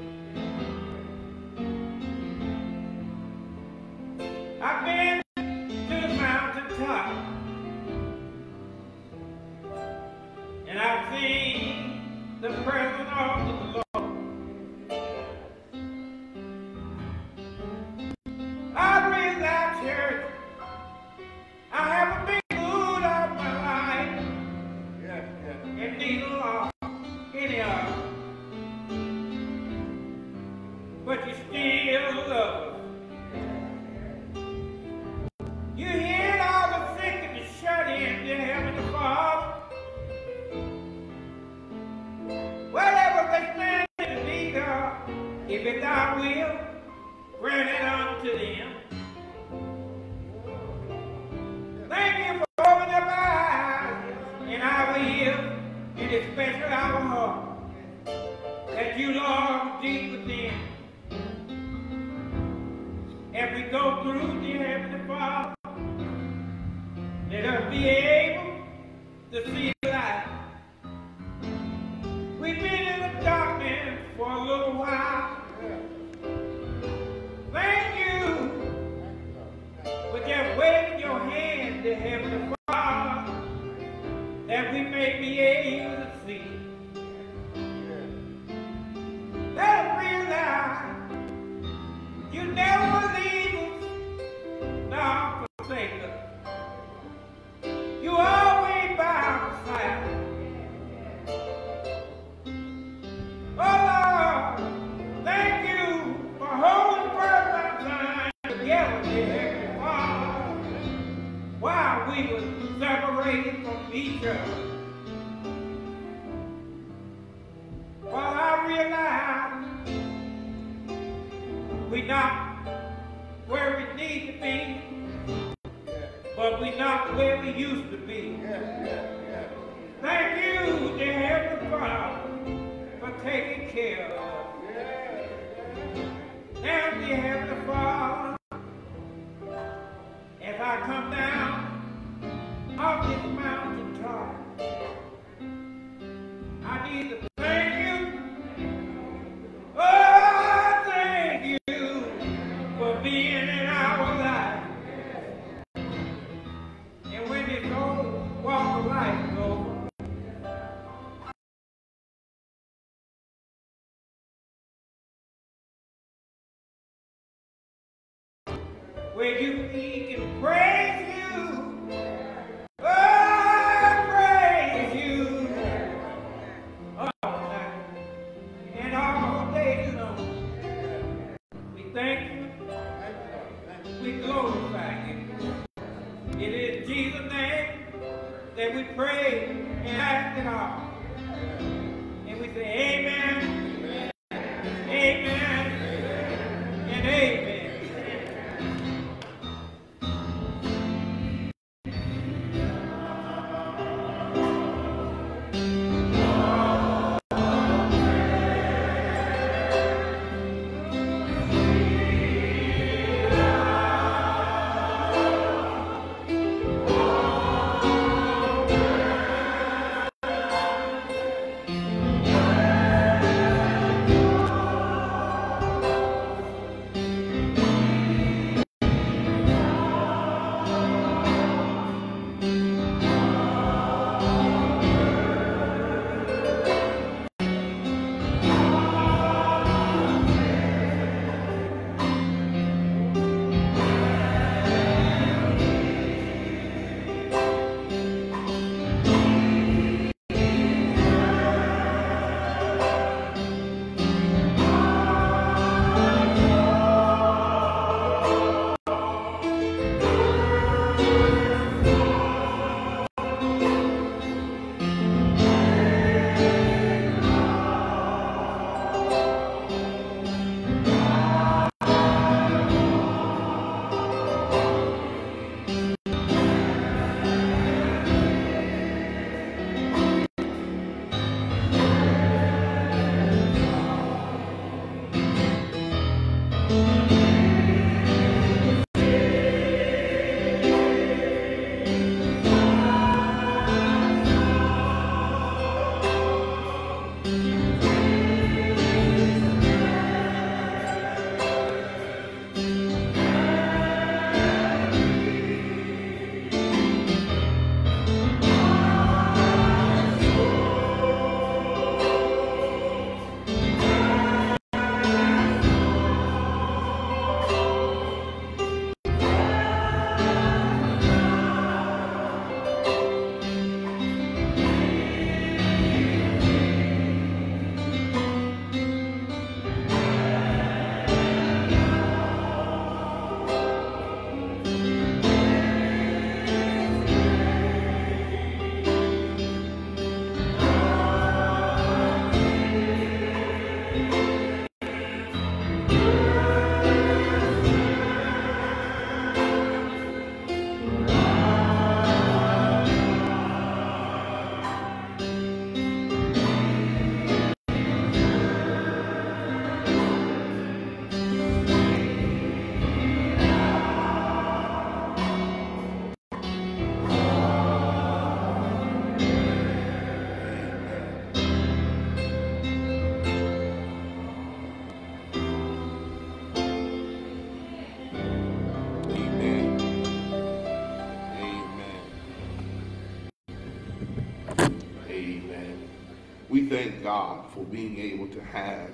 Have,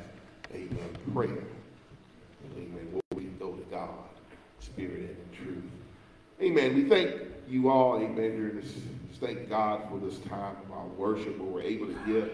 amen, prayer. Amen. Where we go to God, spirit and truth. Amen. We thank you all, amen, during this. Thank God for this time of our worship where we're able to give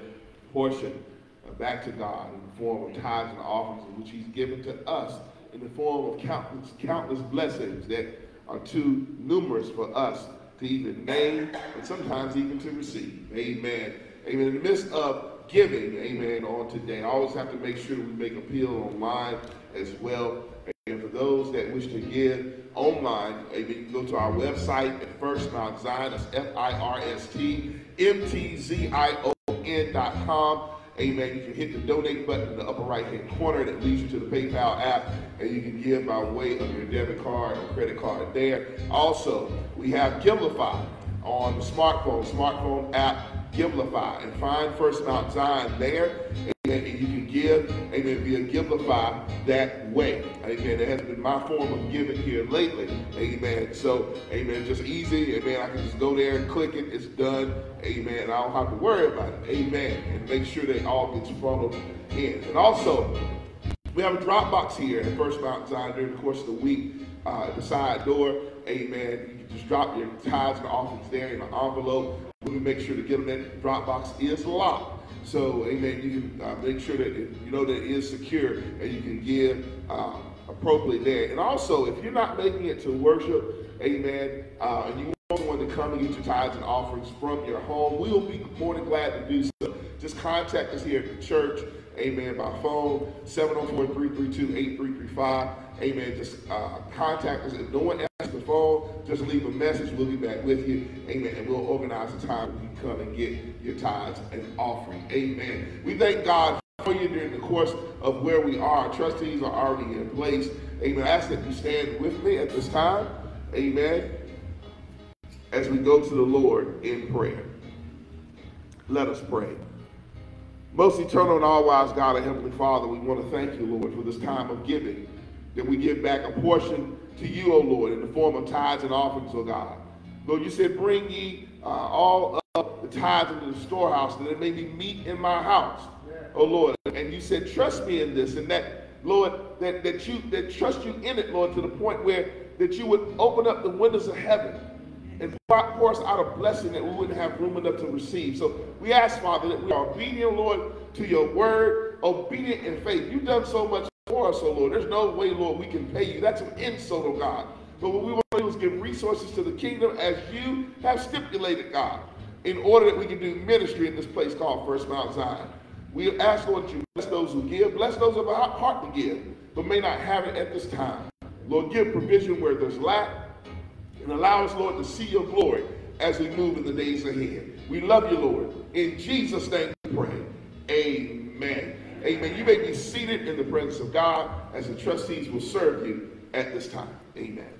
portion uh, back to God in the form of tithes and offerings, which He's given to us in the form of countless, countless blessings that are too numerous for us to even name and sometimes even to receive. Amen. Amen. In the midst of giving, amen, on today. I always have to make sure we make appeal online as well. And for those that wish to give online, amen, you can go to our website at First Mount Zion. That's F-I-R-S-T-M-T-Z-I-O-N dot com. Amen. You can hit the donate button in the upper right hand corner that leads you to the PayPal app, and you can give by way of your debit card or credit card there. Also, we have Givelify on the smartphone, smartphone app Givelify and find First Mount Zion there. and you can give, amen, via Givelify that way. Amen. It has been my form of giving here lately. Amen. So, amen, just easy. Amen. I can just go there and click it. It's done. Amen. I don't have to worry about it. Amen. And make sure they all get funneled in. And also, we have a drop box here at First Mount Zion during the course of the week. Uh, the side door. Amen. You can just drop your tithes and offerings there in an envelope. We make sure to get them that Dropbox is locked. So, amen, you can uh, make sure that it, you know that it is secure and you can give uh, appropriately there. And also, if you're not making it to worship, amen, uh, and you want someone to come and get your tithes and offerings from your home, we will be more than glad to do so. Just contact us here at the church, amen, by phone, 704-332-8335. Amen. Just uh, contact us. If no one answers the phone, just leave a message. We'll be back with you. Amen. And we'll organize a time when you come and get your tithes and offering. Amen. We thank God for you during the course of where we are. Trustees are already in place. Amen. I ask that you stand with me at this time. Amen. As we go to the Lord in prayer. Let us pray. Most eternal and all-wise God, our Heavenly Father, we want to thank you, Lord, for this time of giving that we give back a portion to you, O Lord, in the form of tithes and offerings, O God. Lord, you said, bring ye uh, all of the tithes into the storehouse, that it may be meat in my house, O Lord. And you said, trust me in this, and that, Lord, that, that you that trust you in it, Lord, to the point where that you would open up the windows of heaven and pour us out a blessing that we wouldn't have room enough to receive. So we ask, Father, that we are obedient, Lord, to your word, obedient in faith. You've done so much for us, oh Lord. There's no way, Lord, we can pay you. That's an insult, oh God. But what we want to do is give resources to the kingdom as you have stipulated, God, in order that we can do ministry in this place called First Mount Zion. We ask, Lord, you bless those who give, bless those of a heart to give, but may not have it at this time. Lord, give provision where there's lack, and allow us, Lord, to see your glory as we move in the days ahead. We love you, Lord. In Jesus' name we pray. Amen. Amen. You may be seated in the presence of God as the trustees will serve you at this time. Amen.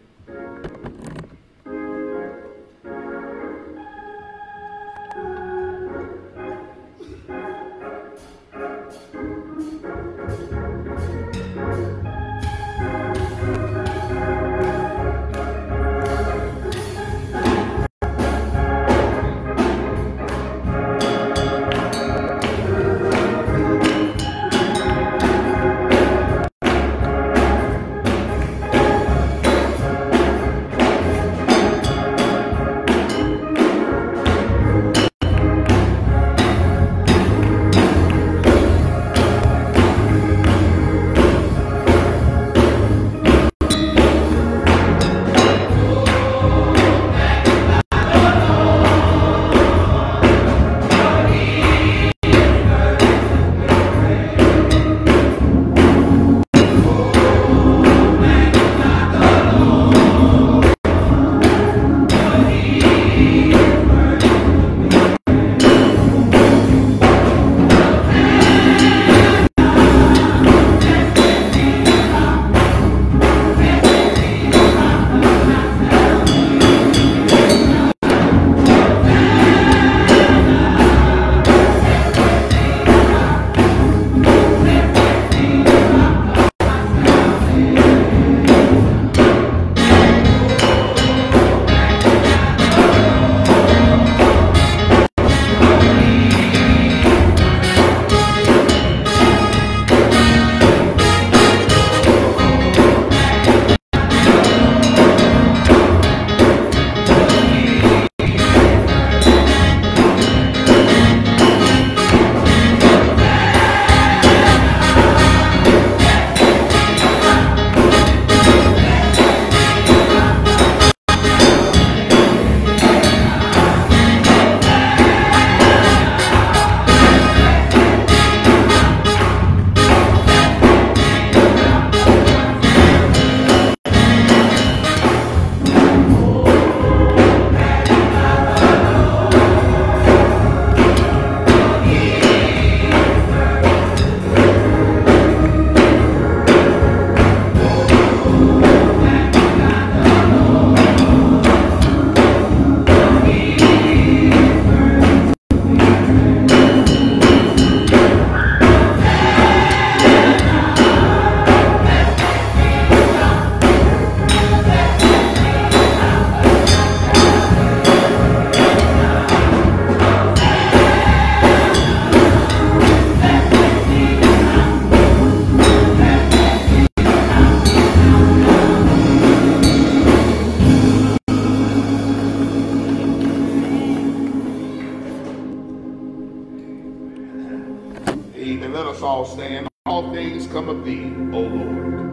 all stand. All things come of thee, O Lord.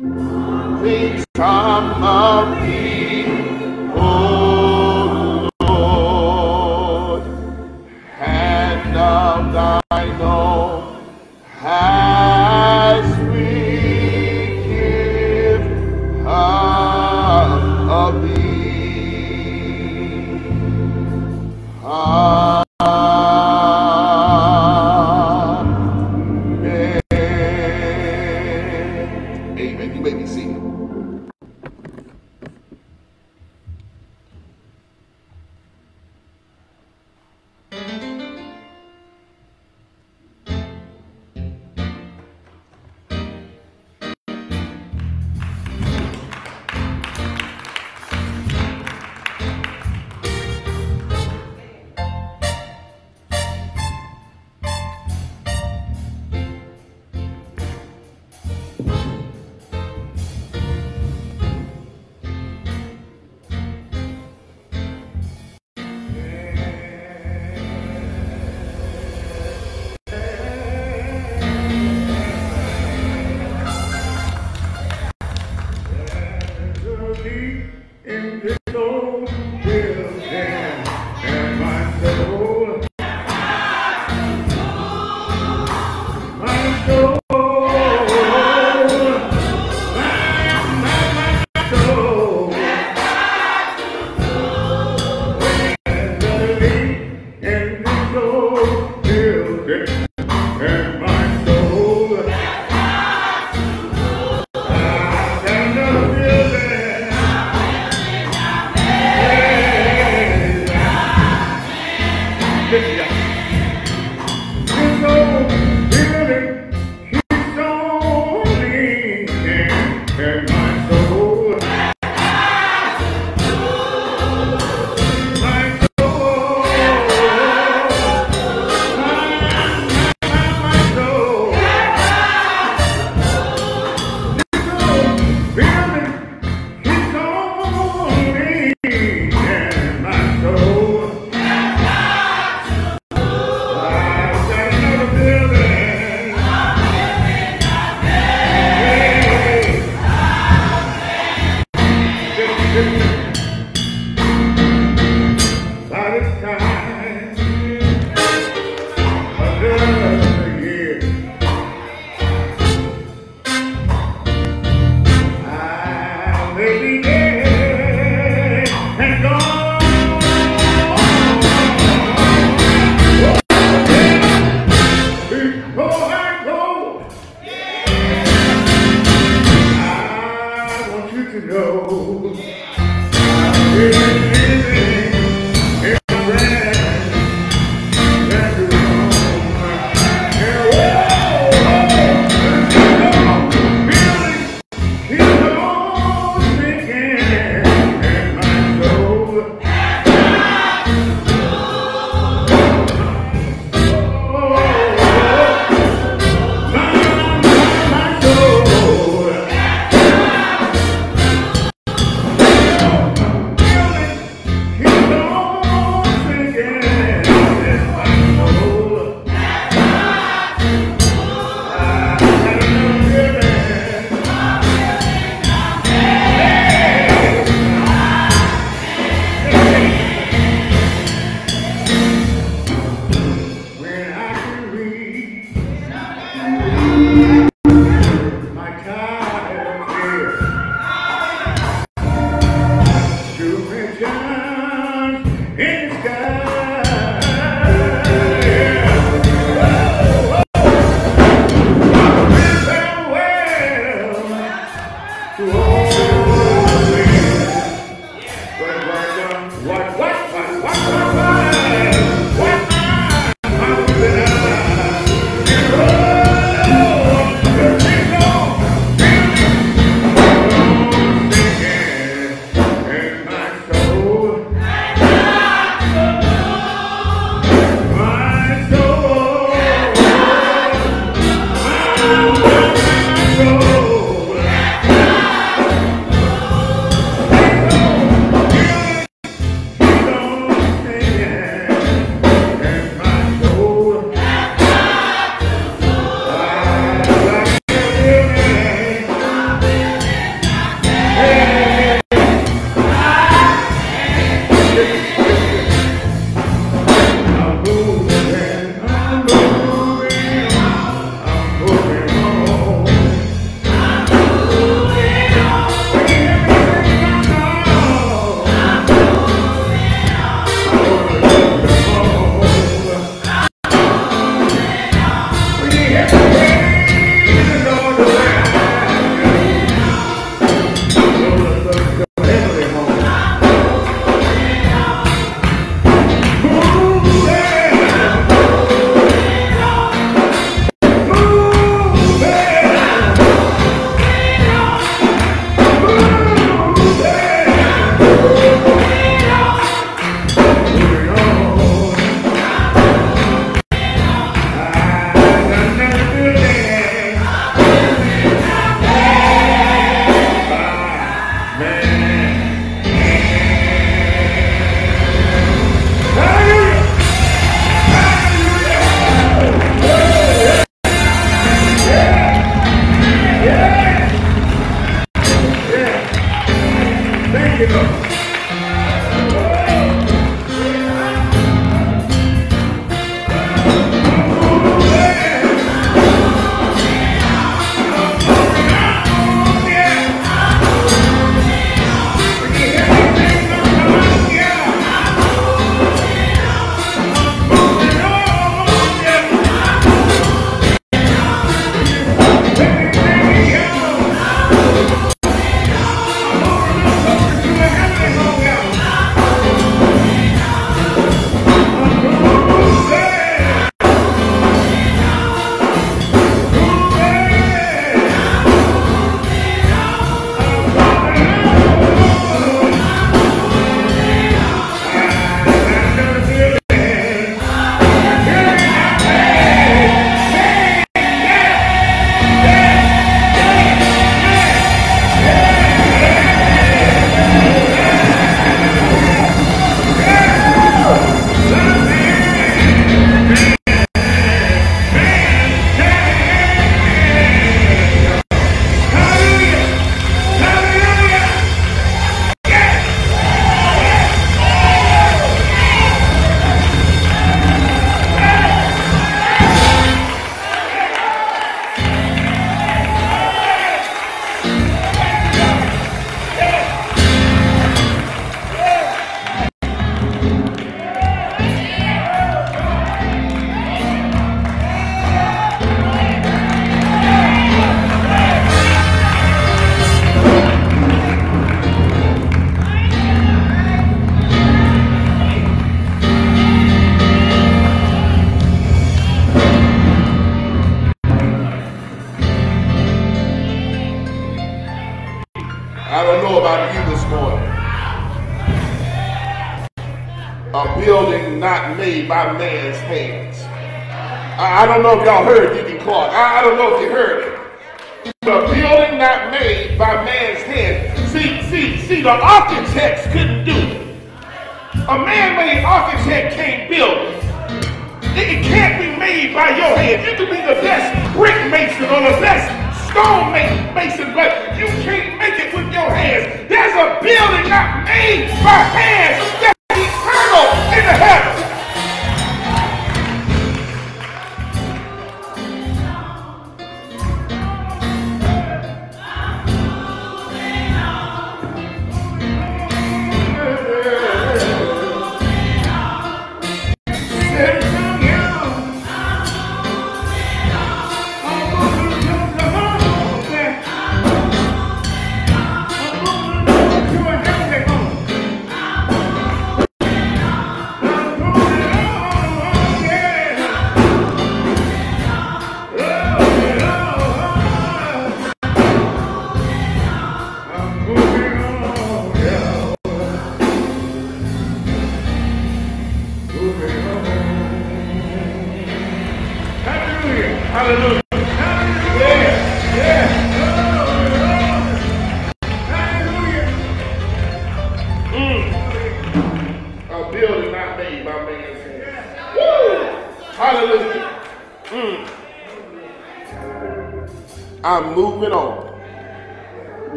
All things come of thee, O Lord. And of thine own has we give of thee. Of y'all heard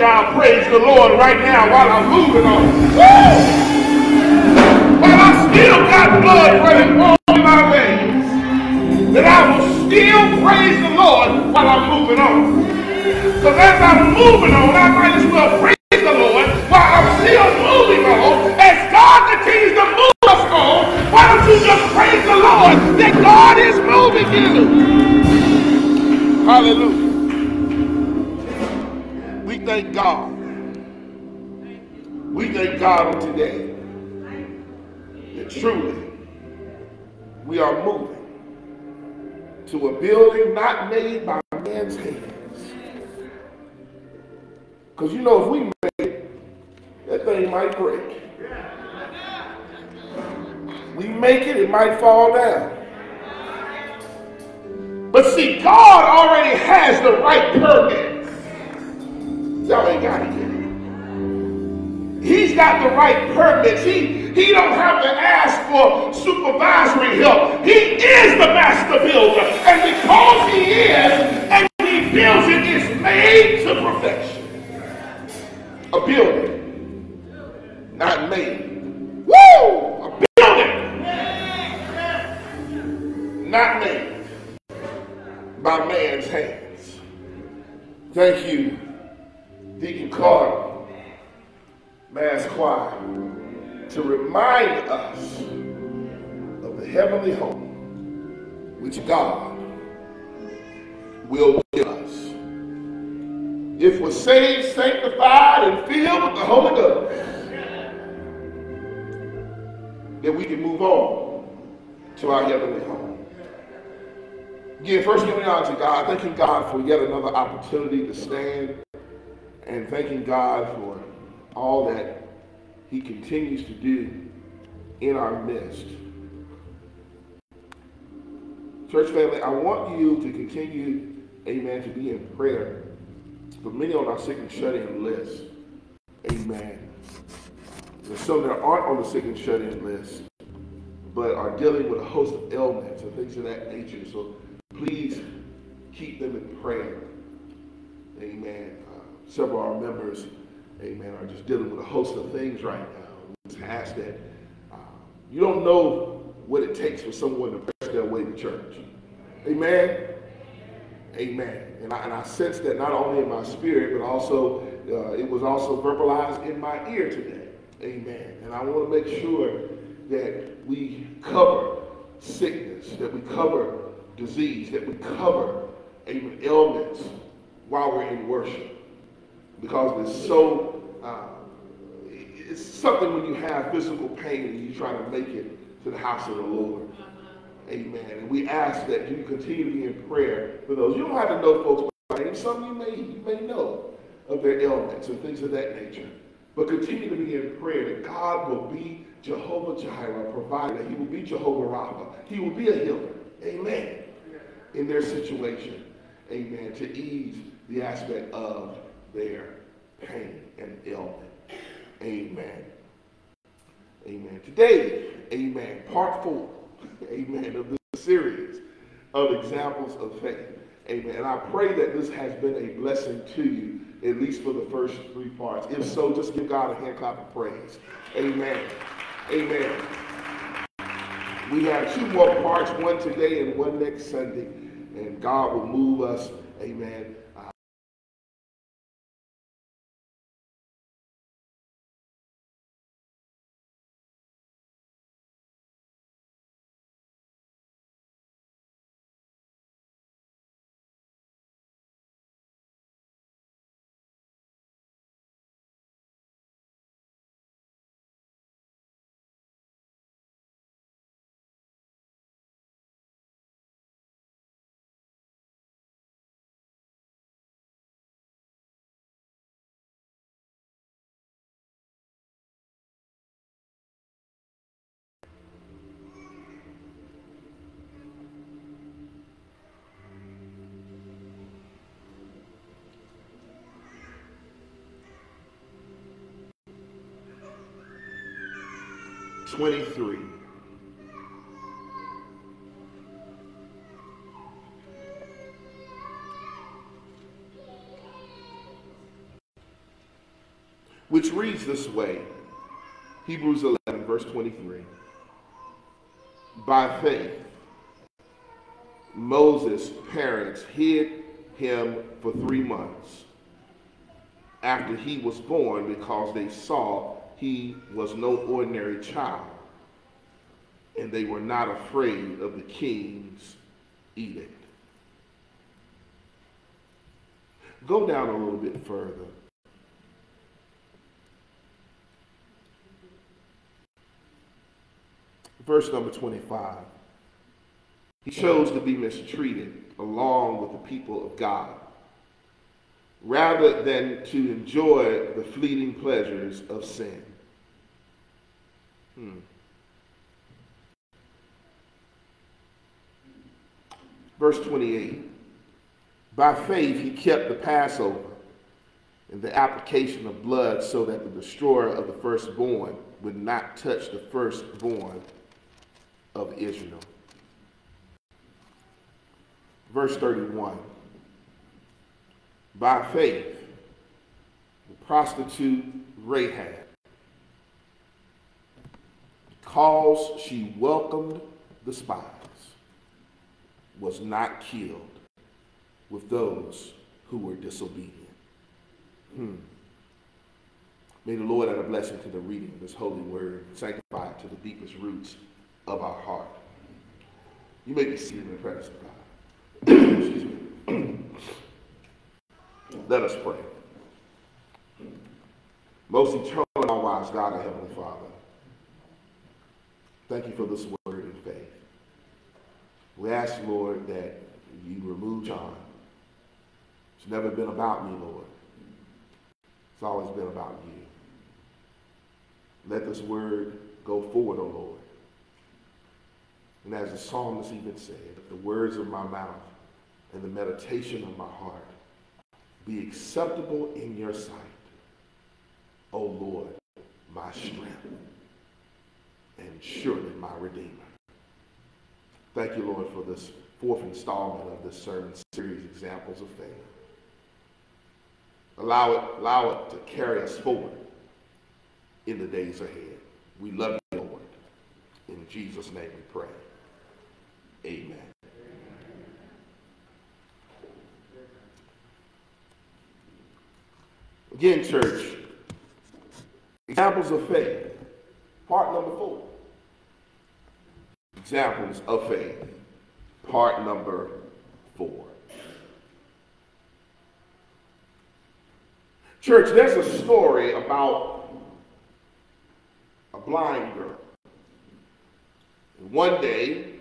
the Lord right now while I'm moving on. Woo! While I still got blood running in my veins, that I will still praise the Lord while I'm moving on. Because as I'm moving on, I might as well praise the Lord while I'm still moving on. As God continues to move us on, why don't you just praise the Lord that God is moving you? Hallelujah. Thank God we thank God on today that truly we are moving to a building not made by man's hands. Because you know, if we make it, that thing might break. We make it, it might fall down. But see, God already has the right permit. Y'all ain't got it yet. He's got the right permits. He, he don't have to ask for supervisory help. He is the master builder. And because he is, and he builds it, it's made to perfection. A building, not made. Woo! A building, not made by man's hands. Thank you, Deacon Carter mass choir to remind us of the heavenly home which God will give us. If we're saved, sanctified, and filled with the Holy Ghost, then we can move on to our heavenly home. Again, first giving honor to God, thanking God for yet another opportunity to stand and thanking God for all that he continues to do in our midst. Church family, I want you to continue, amen, to be in prayer for many on our sick and shut-in list. Amen. There's some that aren't on the sick and shut-in list, but are dealing with a host of ailments and things of that nature. So please keep them in prayer. Amen. Several of our members amen, are just dealing with a host of things right now. Ask that uh, you don't know what it takes for someone to press their way to church. Amen. Amen. And I, and I sense that not only in my spirit, but also uh, it was also verbalized in my ear today. Amen. And I want to make sure that we cover sickness, that we cover disease, that we cover amen, ailments while we're in worship because it's so, uh, it's something when you have physical pain and you try to make it to the house of the Lord. Amen. And we ask that you continue to be in prayer for those. You don't have to know folks And some you may, you may know of their ailments and things of that nature. But continue to be in prayer that God will be Jehovah Jireh, provider. That He will be Jehovah Rapha. He will be a healer. Amen. In their situation. Amen. To ease the aspect of their pain and ailment. Amen. Amen. Today, amen, part four, amen, of this series of examples of faith. Amen. And I pray that this has been a blessing to you, at least for the first three parts. If so, just give God a hand clap of praise. Amen. Amen. We have two more parts, one today and one next Sunday. And God will move us, amen, 23. Which reads this way Hebrews 11, verse 23. By faith, Moses' parents hid him for three months after he was born because they saw he was no ordinary child, and they were not afraid of the king's edict. Go down a little bit further. Verse number 25. He chose to be mistreated along with the people of God rather than to enjoy the fleeting pleasures of sin. Hmm. Verse 28 By faith he kept the Passover and the application of blood so that the destroyer of the firstborn would not touch the firstborn of Israel. Verse 31 By faith, the prostitute Rahab because she welcomed the spies, was not killed with those who were disobedient. Hmm. May the Lord add a blessing to the reading of this holy word, sanctify it to the deepest roots of our heart. You may be seated in the presence of God. Excuse me. Let us pray. Most eternal and all wise God, our Heavenly Father, Thank you for this word in faith. We ask, Lord, that you remove John. It's never been about me, Lord. It's always been about you. Let this word go forward, O oh Lord. And as the psalmist even said, the words of my mouth and the meditation of my heart be acceptable in your sight, O Lord, my strength and surely my Redeemer. Thank you, Lord, for this fourth installment of this sermon series, Examples of Faith. Allow it, allow it to carry us forward in the days ahead. We love you, Lord. In Jesus' name we pray. Amen. Again, church, examples of faith, part number four. Examples of faith, part number four. Church, there's a story about a blind girl. And one day,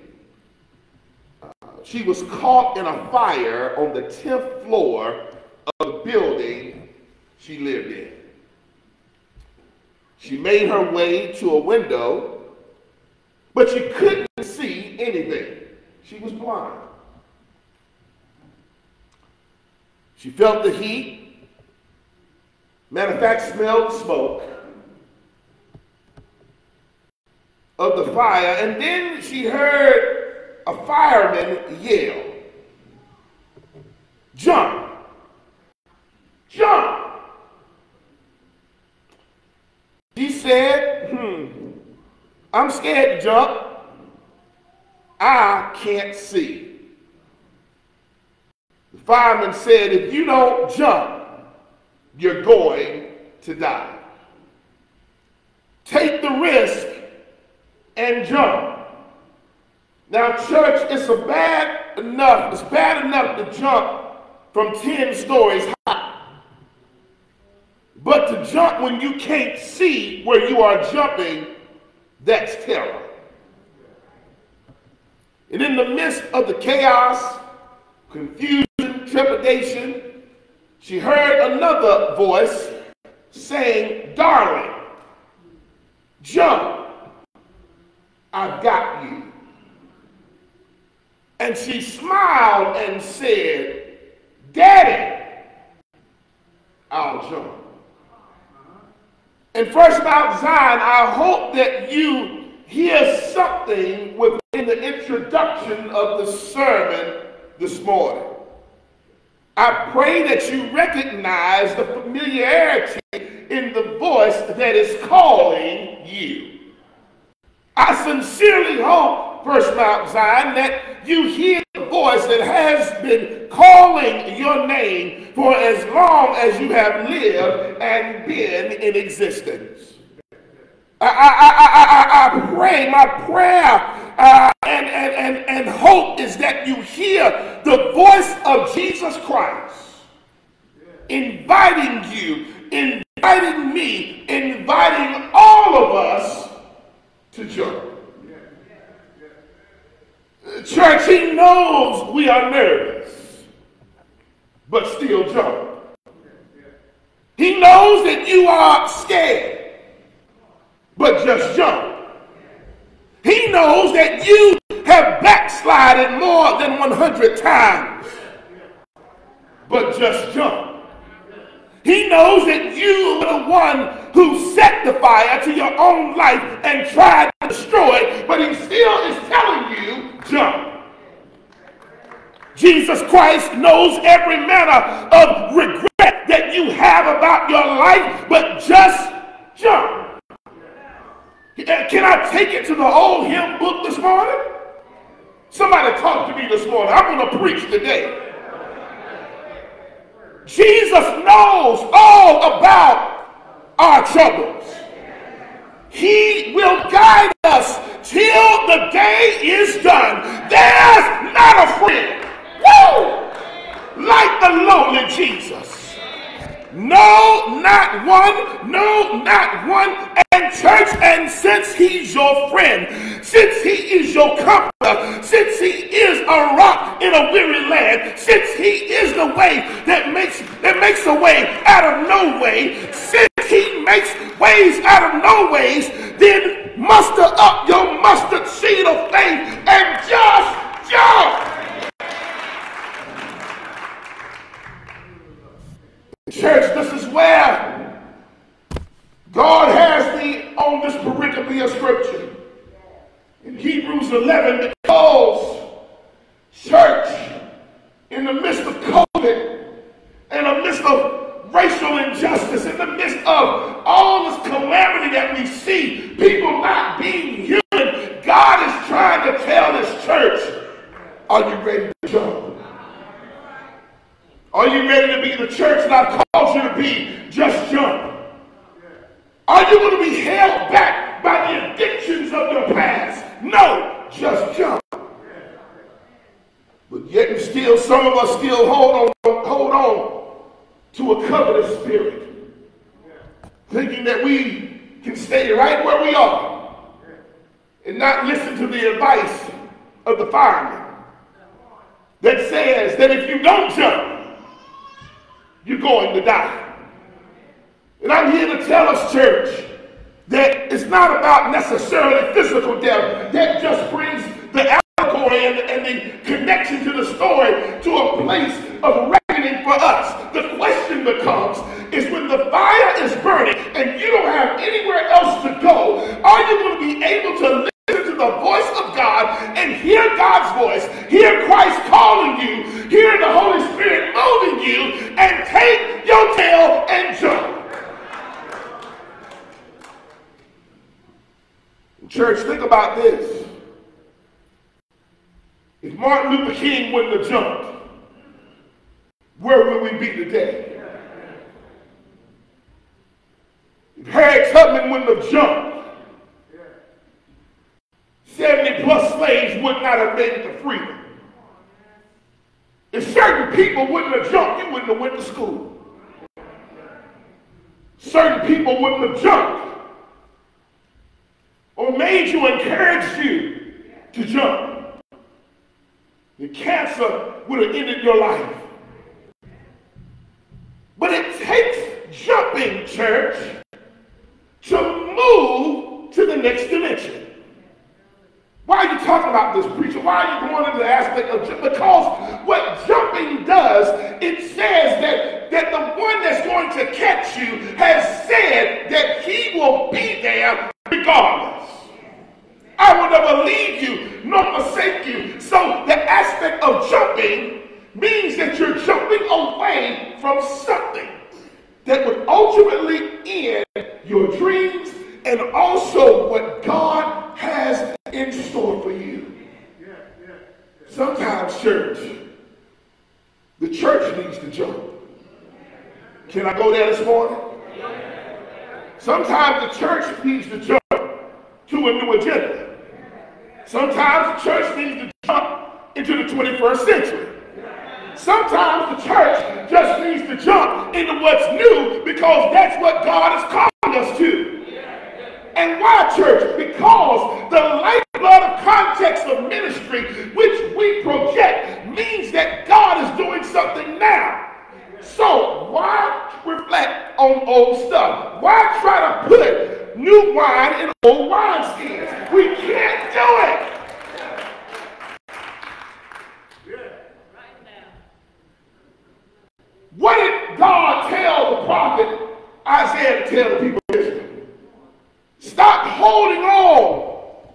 uh, she was caught in a fire on the 10th floor of the building she lived in. She made her way to a window, but she couldn't see anything. She was blind. She felt the heat. Matter of fact, smelled smoke of the fire. And then she heard a fireman yell, Jump! Jump! She said, Hmm, I'm scared to jump. I can't see. The fireman said, If you don't jump, you're going to die. Take the risk and jump. Now, church, it's a bad enough, it's bad enough to jump from 10 stories high. But to jump when you can't see where you are jumping, that's terror. And in the midst of the chaos, confusion, trepidation, she heard another voice saying, Darling, jump. I've got you. And she smiled and said, Daddy, I'll jump. And First Mount Zion, I hope that you hear something within the introduction of the sermon this morning. I pray that you recognize the familiarity in the voice that is calling you. I sincerely hope, First Mount Zion, that you hear the voice that has been calling your name for as long as you have lived and been in existence. I, I, I, I, I pray, my prayer uh, and, and, and, and hope is that you hear the voice of Jesus Christ inviting you, inviting me, inviting all of us to join. Church, he knows we are nervous, but still jump. He knows that you are scared, but just jump. He knows that you have backslided more than 100 times, but just jump. He knows that you are the one who set the fire to your own life and tried to destroy it, but he still is telling you, jump. Jesus Christ knows every manner of regret that you have about your life, but just jump. Can I take it to the old hymn book this morning? Somebody talk to me this morning. I'm going to preach today. Jesus knows all about our troubles. He will guide us till the day is done. There's not a friend, woo, like the lonely Jesus. No, not one. No, not one. And church, and since he's your friend, since he is your comforter, since he is a rock in a weary land, since he is the way that makes that makes a way out of no way, since he makes ways out of no ways, then muster up your mustard seed of faith and just jump. Church, this is where God has me on this pericope of scripture. In Hebrews 11, it calls church in the midst of COVID, in the midst of racial injustice, in the midst of all this calamity that we see, people not being human, God is trying to tell this church, are you ready? Are you ready to be the church that I've called you to be? Just jump. Are you going to be held back by the addictions of your past? No, just jump. But yet and still, some of us still hold on, hold on to a covetous spirit, thinking that we can stay right where we are and not listen to the advice of the fireman. that says that if you don't jump, you're going to die. And I'm here to tell us, church, that it's not about necessarily physical death. That just brings the allegory and, and the connection to the story to a place of reckoning for us. The question becomes is when the fire is burning and you don't have anywhere else to go, are you going to be able to to the voice of God and hear God's voice, hear Christ calling you, hear the Holy Spirit moving you, and take your tail and jump? Church, think about this. If Martin Luther King wouldn't have jumped, where would we be today? If Harriet Tubman wouldn't have jumped, 70 plus slaves would not have made it to freedom. If certain people wouldn't have jumped, you wouldn't have went to school. Certain people wouldn't have jumped or made you, encouraged you to jump. The cancer would have ended your life. But it takes jumping, church, to move to the next dimension. Why are you talking about this, preacher? Why are you going into the aspect of jumping? Because what jumping does, it says that, that the one that's going to catch you has said that he will be there regardless. I will never leave you nor forsake you. So the aspect of jumping means that you're jumping away from something that would ultimately end your dreams and also what God has in store for you. Sometimes, church, the church needs to jump. Can I go there this morning? Sometimes the church needs to jump to a new agenda. Sometimes the church needs to jump into the 21st century. Sometimes the church just needs to jump into what's new because that's what God is calling us to. And why church? Because the lifeblood of context of ministry, which we project, means that God is doing something now. So why reflect on old stuff? Why try to put new wine in old wineskins? We can't do it. What did God tell the prophet Isaiah to tell the people of Israel? Stop holding on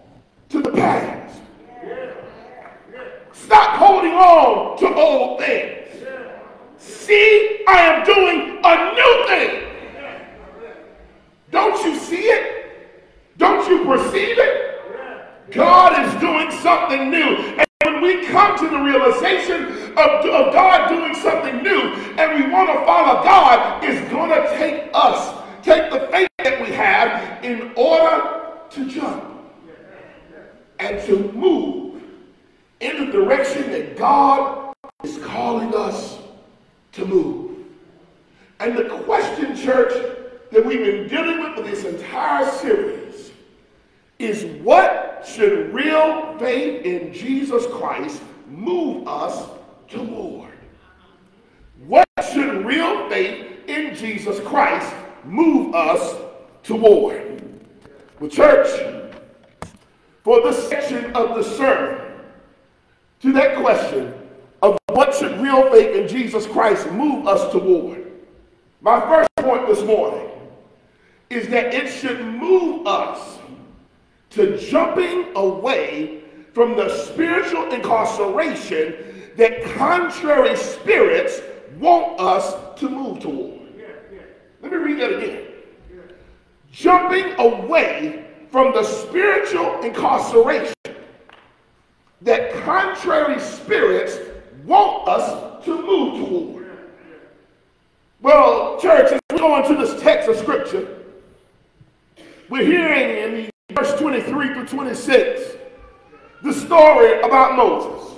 to the past. Stop holding on to old things. See, I am doing a new thing. Don't you see it? Don't you perceive it? God is doing something new. And when we come to the realization of, of God doing something new and we want to follow God, it's going to take us, take the faith that we have in order to jump and to move in the direction that God is calling us to move. And the question, church, that we've been dealing with for this entire series is what should real faith in Jesus Christ move us toward? What should real faith in Jesus Christ move us toward? Well, church, for this section of the sermon, to that question, of what should real faith in Jesus Christ move us toward. My first point this morning is that it should move us to jumping away from the spiritual incarceration that contrary spirits want us to move toward. Let me read that again. Jumping away from the spiritual incarceration that contrary spirits want us to move toward. Well, church, as we go into this text of scripture, we're hearing in verse 23 through 26 the story about Moses.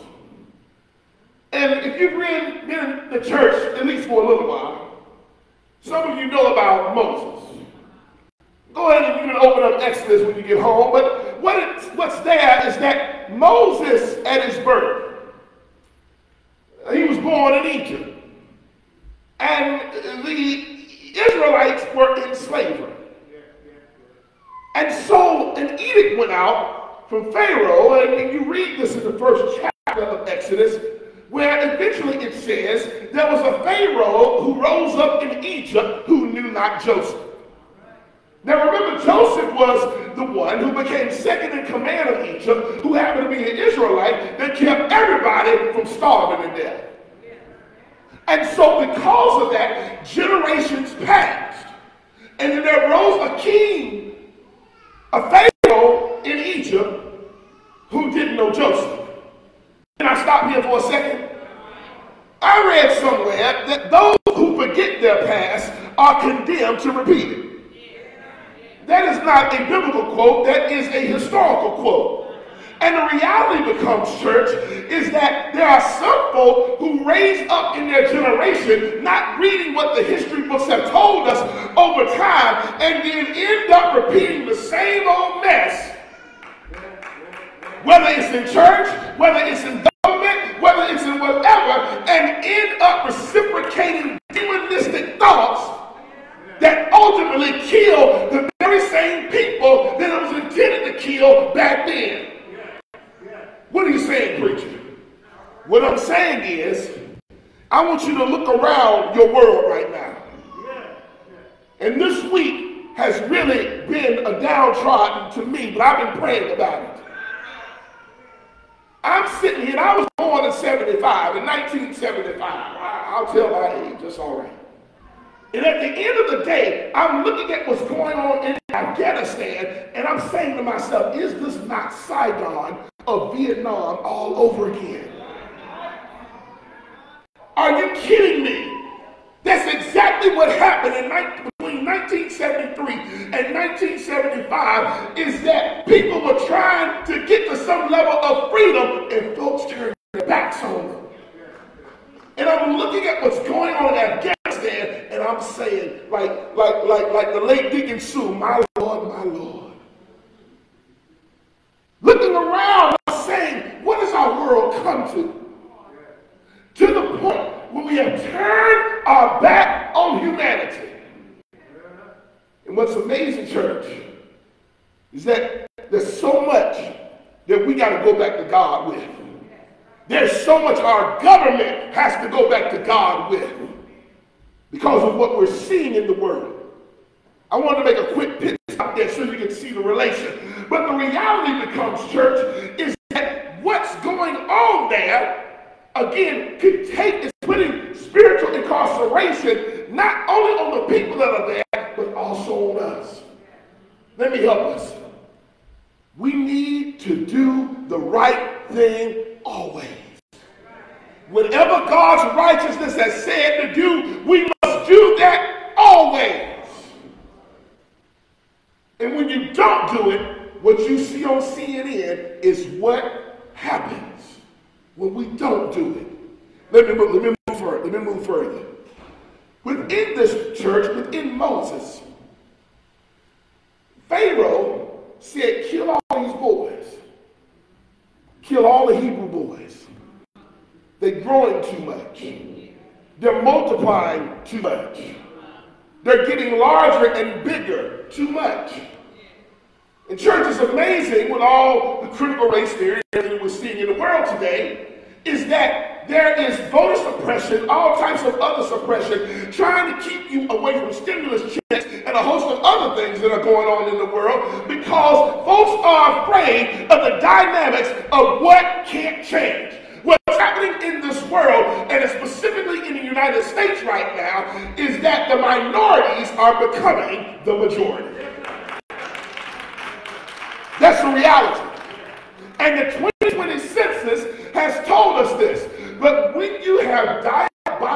And if you've been in the church at least for a little while, some of you know about Moses. Go ahead and you can open up Exodus when you get home. But what what's there is that Moses at his birth he was born in Egypt. And the Israelites were in slavery. And so an edict went out from Pharaoh, and you read this in the first chapter of Exodus, where eventually it says there was a Pharaoh who rose up in Egypt who knew not Joseph. Now remember, Joseph was the one who became second in command of Egypt, who happened to be an Israelite that kept everybody from starving to death. And so because of that, generations passed. And then there rose a king, a Pharaoh in Egypt, who didn't know Joseph. Can I stop here for a second? I read somewhere that those who forget their past are condemned to repeat it. That is not a biblical quote, that is a historical quote. And the reality becomes, church, is that there are some folk who raise up in their generation not reading what the history books have told us over time and then end up repeating the same old mess. Whether it's in church, whether it's in government, whether it's in whatever, and end up reciprocating demonistic thoughts that ultimately kill the very same people that it was intended to kill back then. What are you saying, preacher? What I'm saying is, I want you to look around your world right now. And this week has really been a downtrodden to me, but I've been praying about it. I'm sitting here, and I was born in 75, in 1975. I'll tell my age, that's all right. And at the end of the day, I'm looking at what's going on in Afghanistan, and I'm saying to myself, is this not Saigon of Vietnam all over again? Are you kidding me? That's exactly what happened in between 1973 and 1975 is that people were trying to get to some level of freedom and folks turned their backs on them. And I'm looking at what's going on in Afghanistan and I'm saying, like, like, like, like the late Deacon Sue, my Lord, my Lord. Looking around, I'm saying, what has our world come to? To the point where we have turned our back on humanity. And what's amazing, church, is that there's so much that we got to go back to God with. There's so much our government has to go back to God with because of what we're seeing in the world. I want to make a quick pit stop there so you can see the relation. But the reality becomes, church, is that what's going on there, again, could take is putting spiritual incarceration not only on the people that are there, but also on us. Let me help us. We need to do the right thing always. Whatever God's righteousness has said to do, we must do that always. And when you don't do it, what you see on CNN is what happens when we don't do it. Let me, let me move further. Let me move further. Within this church, within Moses, Pharaoh said, kill all these boys. Kill all the Hebrew boys. They're growing too much. They're multiplying too much. They're getting larger and bigger too much. And church is amazing with all the critical race theory that we're seeing in the world today is that there is voter suppression, all types of other suppression, trying to keep you away from stimulus and a host of other things that are going on in the world because folks are afraid of the dynamics of what can't change. What's happening in this world, and specifically in the United States right now, is that the minorities are becoming the majority. That's the reality. And the 2020 census has told us this. But when you have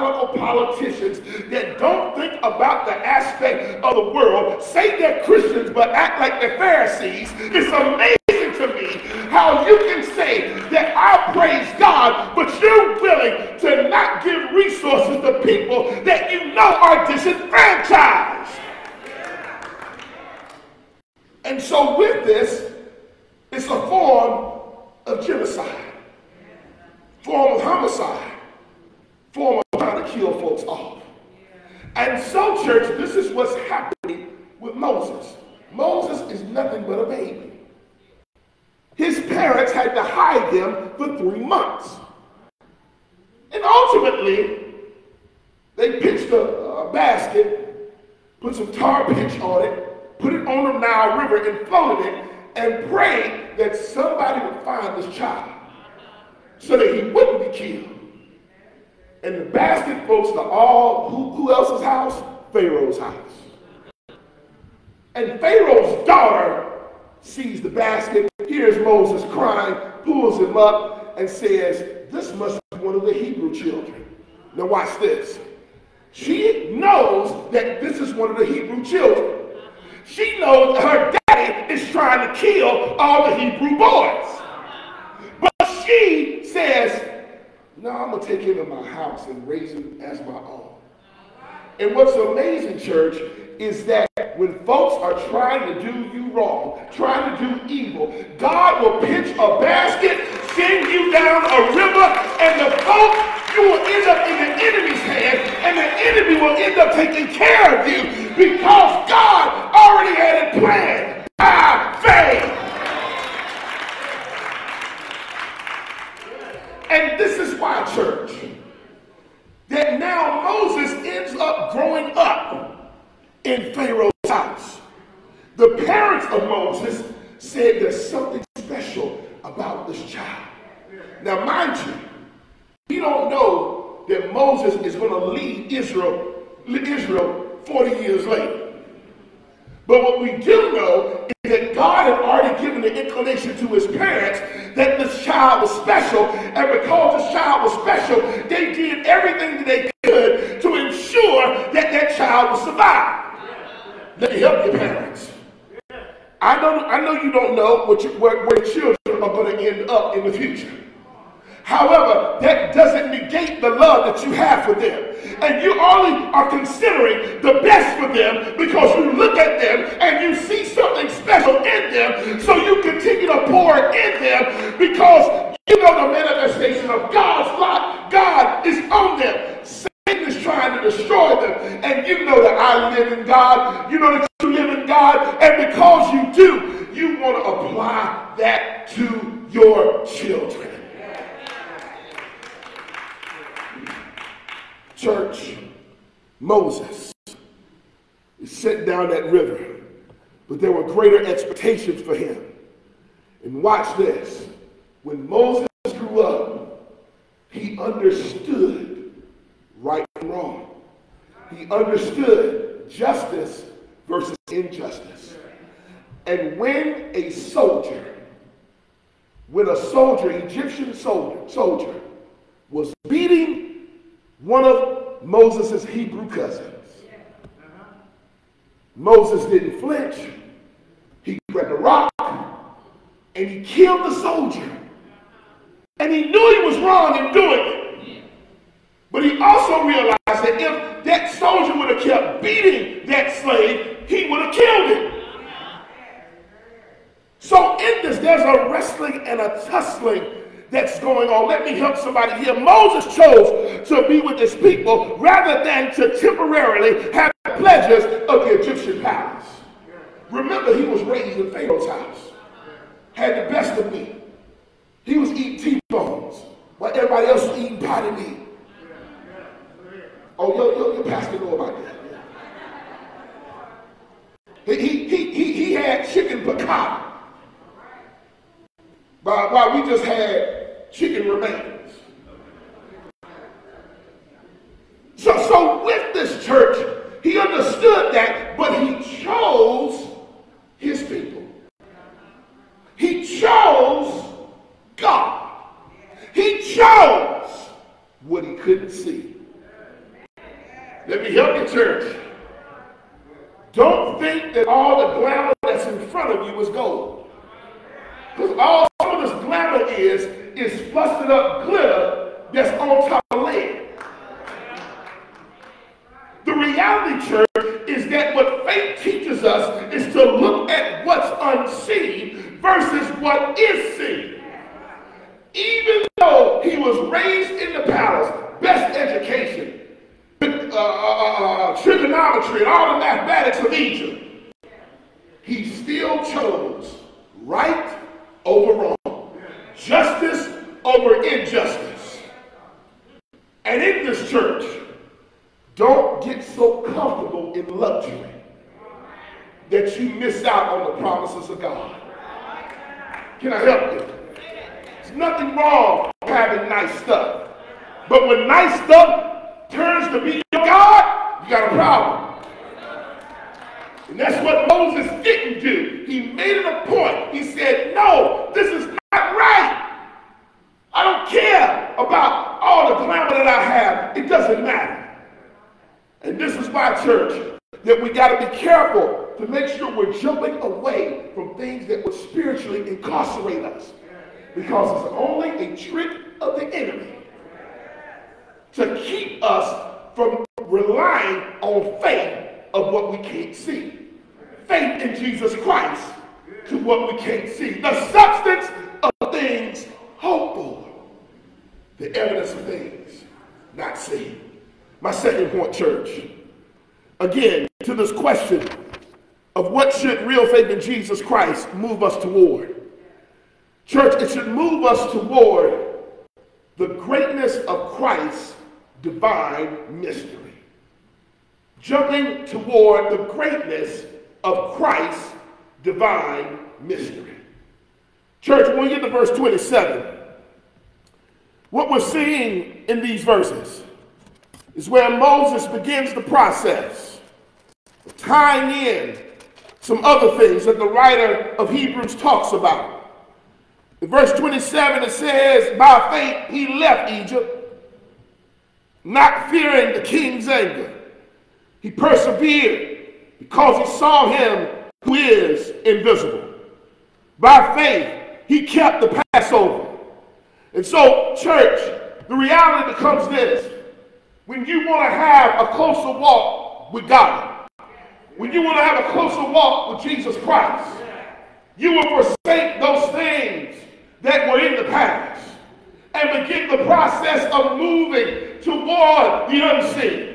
diabolical politicians that don't think about the aspect of the world, say they're Christians but act like they're Pharisees, it's amazing to me how you can say that I praise God, but you're willing to not give resources to people that you know are disenfranchised. And so with this, it's a form of genocide, form of homicide, form of kill folks off. And so, church, this is what's happening with Moses. Moses is nothing but a baby. His parents had to hide him for three months. And ultimately, they pitched a, a basket, put some tar pitch on it, put it on the Nile River and floated it, and prayed that somebody would find this child so that he wouldn't be killed. And the basket folks to all, who, who else's house? Pharaoh's house. And Pharaoh's daughter sees the basket, hears Moses crying, pulls him up, and says, This must be one of the Hebrew children. Now, watch this. She knows that this is one of the Hebrew children. She knows her daddy is trying to kill all the Hebrew boys. But she says, No, I'm going to take him in my house and raise him as my own. And what's amazing, church, is that when folks are trying to do you wrong, trying to do evil, God will pitch a basket, send you down a river, and the folks, you will end up in the enemy's hand, and the enemy will end up taking care of you because God already had it planned by faith. And this is why, church, that now Moses ends up growing up in Pharaoh's house. The parents of Moses said there's something special about this child. Now, mind you, we don't know that Moses is going to lead Israel, Israel 40 years later. But what we do know is that God had already given the inclination to his parents that this child was special. And because this child was special, they did everything that they could to ensure that that child would survive. Let me help your parents. I know, I know you don't know what you, where, where children are going to end up in the future. However, that doesn't negate the love that you have for them. And you only are considering the best for them because you look at them and you see something special in them. So you continue to pour in them because you know the manifestation of God's love. God is on them. Satan is trying to destroy them. And you know that I live in God. You know that you live in God. And because you do, you want to apply that to your children. Church, Moses sent down that river, but there were greater expectations for him. And watch this. When Moses grew up, he understood right and wrong. He understood justice versus injustice. And when a soldier, when a soldier, Egyptian soldier, soldier, was beating one of Moses' Hebrew cousins, Moses didn't flinch. He grabbed a rock and he killed the soldier. And he knew he was wrong in doing it. But he also realized that if that soldier would have kept beating that slave, he would have killed him. So in this, there's a wrestling and a tussling that's going on. Let me help somebody here. Moses chose to be with his people rather than to temporarily have the pleasures of the Egyptian palace. Remember, he was raised in Pharaoh's house, had the best of meat. He was eating T-bones while everybody else was eating potted meat. Oh, your, your, your pastor know about that. He, he, he, he had chicken piccata. While we just had chicken remains. So, so with this church, he understood that, but he chose his people. He chose God. He chose what he couldn't see. Let me help you, church. Don't think that all the glamour that's in front of you is gold. Because all some of this glamour is, busted up glitter that's on top of lead. The reality, church, is that what faith teaches us is to look at what's unseen versus what is seen. Even though he was raised in the palace, best education, uh, uh, uh, uh, trigonometry, and all the mathematics of Egypt, he still chose right over wrong, justice over injustice. And in this church, don't get so comfortable in luxury that you miss out on the promises of God. Can I help you? There's nothing wrong having nice stuff. But when nice stuff turns to be your God, you got a problem. And that's what Moses didn't do. He made it a point. He said, No, this is not right. I don't care about all the glamour that I have. It doesn't matter. And this is my church that we got to be careful to make sure we're jumping away from things that would spiritually incarcerate us. Because it's only a trick of the enemy to keep us from relying on faith of what we can't see. Faith in Jesus Christ to what we can't see. The substance of things hoped for. The evidence of things not seen. My second point, church. Again, to this question of what should real faith in Jesus Christ move us toward. Church, it should move us toward the greatness of Christ's divine mystery. Jumping toward the greatness of Christ's divine mystery. Church, when we get to verse 27, what we're seeing in these verses is where Moses begins the process of tying in some other things that the writer of Hebrews talks about. In verse 27, it says, By faith he left Egypt, not fearing the king's anger. He persevered because he saw him who is invisible. By faith, he kept the Passover. And so, church, the reality becomes this. When you want to have a closer walk with God, when you want to have a closer walk with Jesus Christ, you will forsake those things that were in the past and begin the process of moving toward the unseen.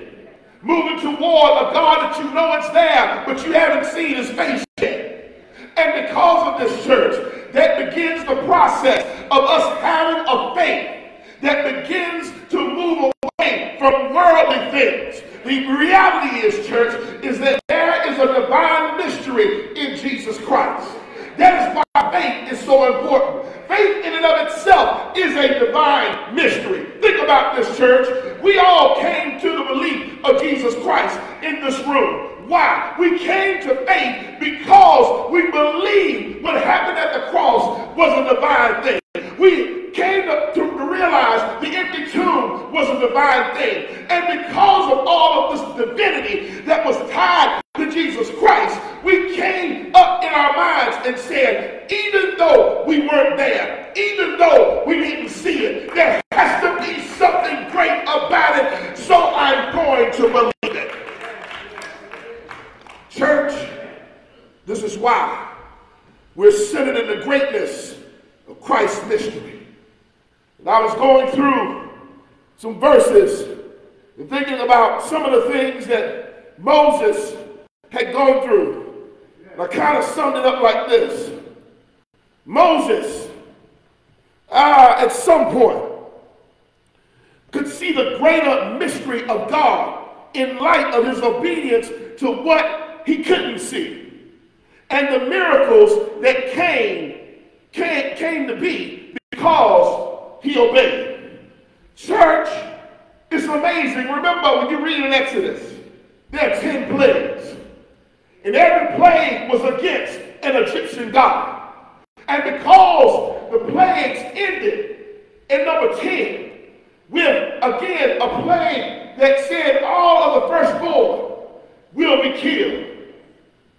Moving toward a God that you know is there, but you haven't seen his face yet. And because of this church, that begins the process of us having a faith that begins to move away from worldly things. The reality is, church, is that there is a divine mystery in Jesus Christ. That is why faith is so important. Faith in and of itself is a divine mystery. Think about this, church. We all came to the belief of Jesus Christ in this room. Why? We came to faith because we believed what happened at the cross was a divine thing. We came to, to, realize the empty tomb was a divine thing. And because of all of this divinity that was tied to Jesus Christ, we came up in our minds and said, even though we weren't there, even though we didn't see it, there has to be something great about it, so I'm going to believe. Church, this is why we're centered in the greatness of Christ's mystery. And I was going through some verses and thinking about some of the things that Moses had gone through. And I kind of summed it up like this Moses, uh, at some point, could see the greater mystery of God in light of his obedience to what he couldn't see. And the miracles that came, came, came to be because he obeyed. Church, it's amazing. Remember when you read in Exodus, there are 10 plagues. And every plague was against an Egyptian god. And because the plagues ended in number 10 with, again, a plague that said all of the firstborn will be killed.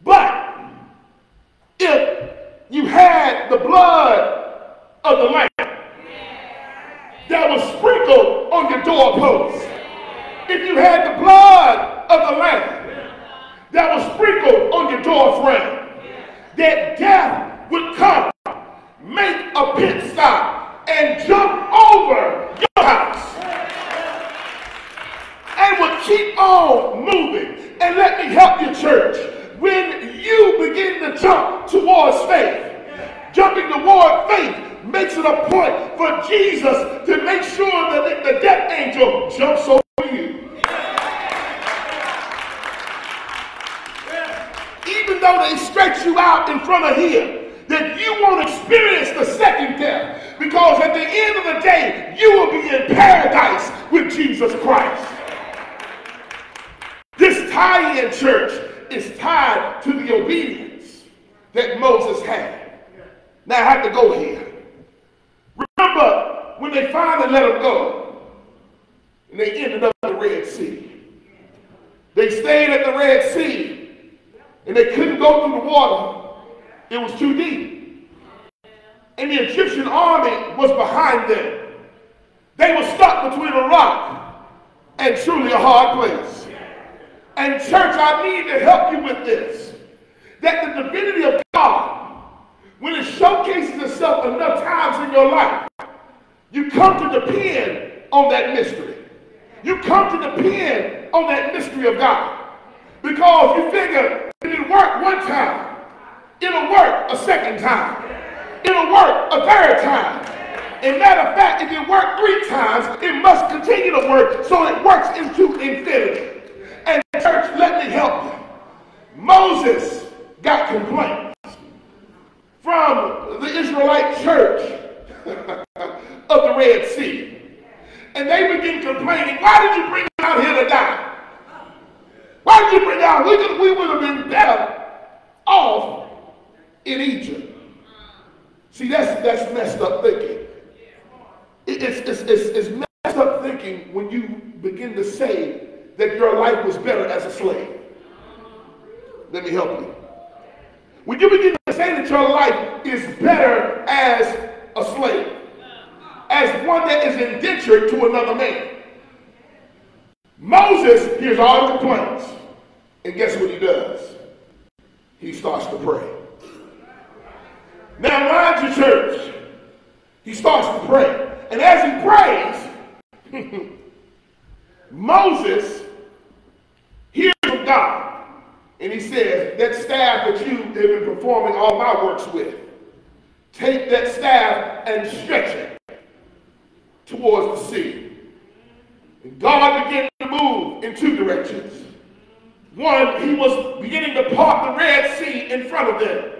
But if you had the blood of the lamb that was sprinkled on your doorpost, if you had the blood of the lamb that was sprinkled on your doorframe. That death would come, make a pit stop, and jump over your house. And would keep on moving. And let me help you, church. When you begin to jump towards faith, jumping toward faith makes it a point for Jesus to make sure that the death angel jumps over you. Even though they stretch you out in front of him, that you won't experience the second death. Because at the end of the day, you will be in paradise with Jesus Christ. This tie-in church is tied to the obedience that Moses had. Now I have to go here. Remember when they finally let him go, and they ended up at the Red Sea. They stayed at the Red Sea, and they couldn't go through the water it was too deep. And the Egyptian army was behind them. They were stuck between a rock and truly a hard place. And church, I need to help you with this. That the divinity of God, when it showcases itself enough times in your life, you come to depend on that mystery. You come to depend on that mystery of God. Because you figure it didn't work one time. It'll work a second time. It'll work a third time. And matter of fact, if it worked three times, it must continue to work so it works into infinity. And church, let me help you. Moses got complaints from the Israelite church of the Red Sea. And they begin complaining, why did you bring us out here to die? Why did you bring out? We, could, we would have been better off in Egypt. See, that's, that's messed up thinking. It's, it's, it's, it's messed up thinking when you begin to say that your life was better as a slave. Let me help you. When you begin to say that your life is better as a slave, as one that is indentured to another man. Moses hears all the complaints, and guess what he does? He starts to pray. Now, mind your church. He starts to pray. And as he prays, Moses hears from God. And he says, That staff that you have been performing all my works with, take that staff and stretch it towards the sea. And God began to move in two directions. One, he was beginning to part the Red Sea in front of them.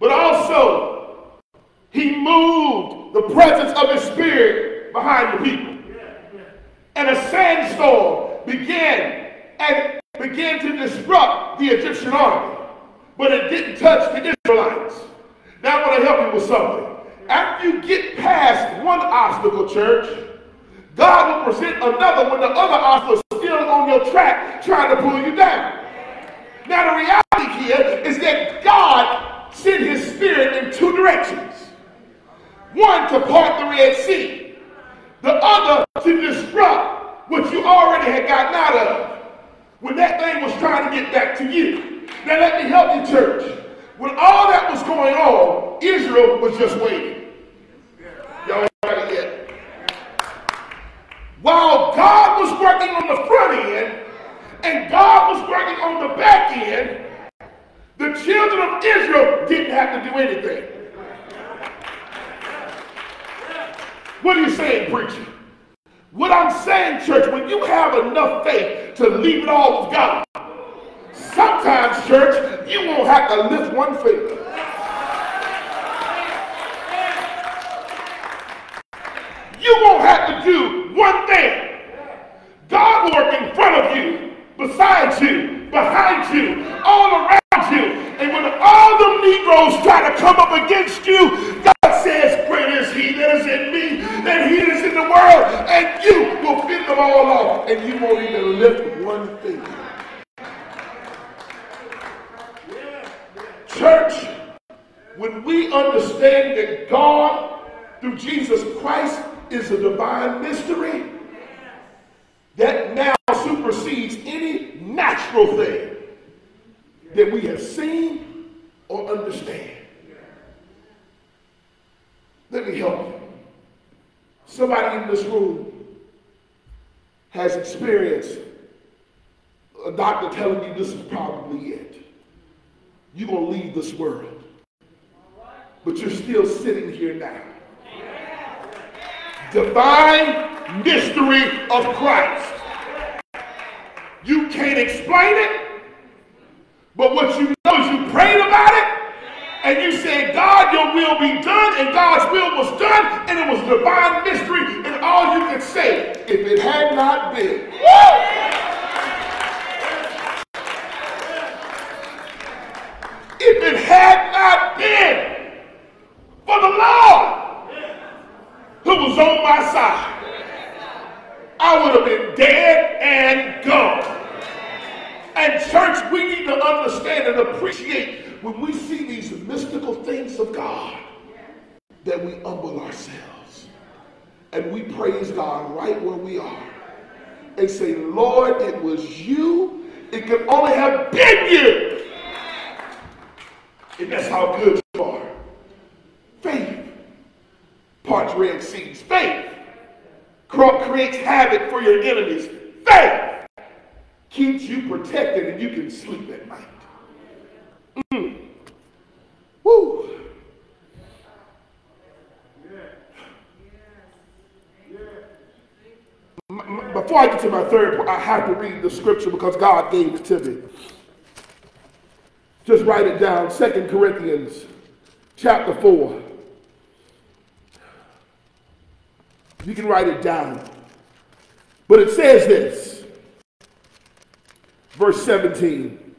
But also, he moved the presence of his spirit behind the people. And a sandstorm began and began to disrupt the Egyptian army. But it didn't touch the Israelites. Now I want to help you with something. After you get past one obstacle, church, God will present another when the other obstacle is still on your track trying to pull you down. Now the reality here is that God sent his spirit in two directions. One to part the Red Sea, the other to disrupt what you already had gotten out of when that thing was trying to get back to you. Now let me help you, church. When all that was going on, Israel was just waiting. Y'all got it yet. While God was working on the front end and God was working on the back end, the children of Israel didn't have to do anything. What are you saying, preacher? What I'm saying, church, when you have enough faith to leave it all with God, sometimes, church, you won't have to lift one finger. You won't have to do one thing. God will work in front of you, beside you, behind you, all around you. And when all the Negroes try to come up against you, God says, Great is he that is in me than he that is in the world. And you will fend them all off. And you won't even lift one finger. Church, when we understand that God, through Jesus Christ, is a divine mystery, that now supersedes any natural thing that we have seen or understand. Let me help you. Somebody in this room has experienced a doctor telling you this is probably it. You're going to leave this world. But you're still sitting here now. Divine mystery of Christ. You can't explain it, but what you know is you it and you said, God, your will be done, and God's will was done, and it was divine mystery, and all you could say, if it had not been. If it had not been for the Lord who was on my side, I would have been dead and gone. And church, we need to understand and appreciate when we see these mystical things of God, that we humble ourselves and we praise God right where we are and say, Lord, it was you. It could only have been you. And that's how good you are. Faith parts red seas. Faith creates havoc for your enemies. Faith keeps you protected and you can sleep at night. Mm. Woo. Before I get to my third point, I have to read the scripture because God gave it to me. Just write it down. Second Corinthians chapter 4. You can write it down. But it says this, verse 17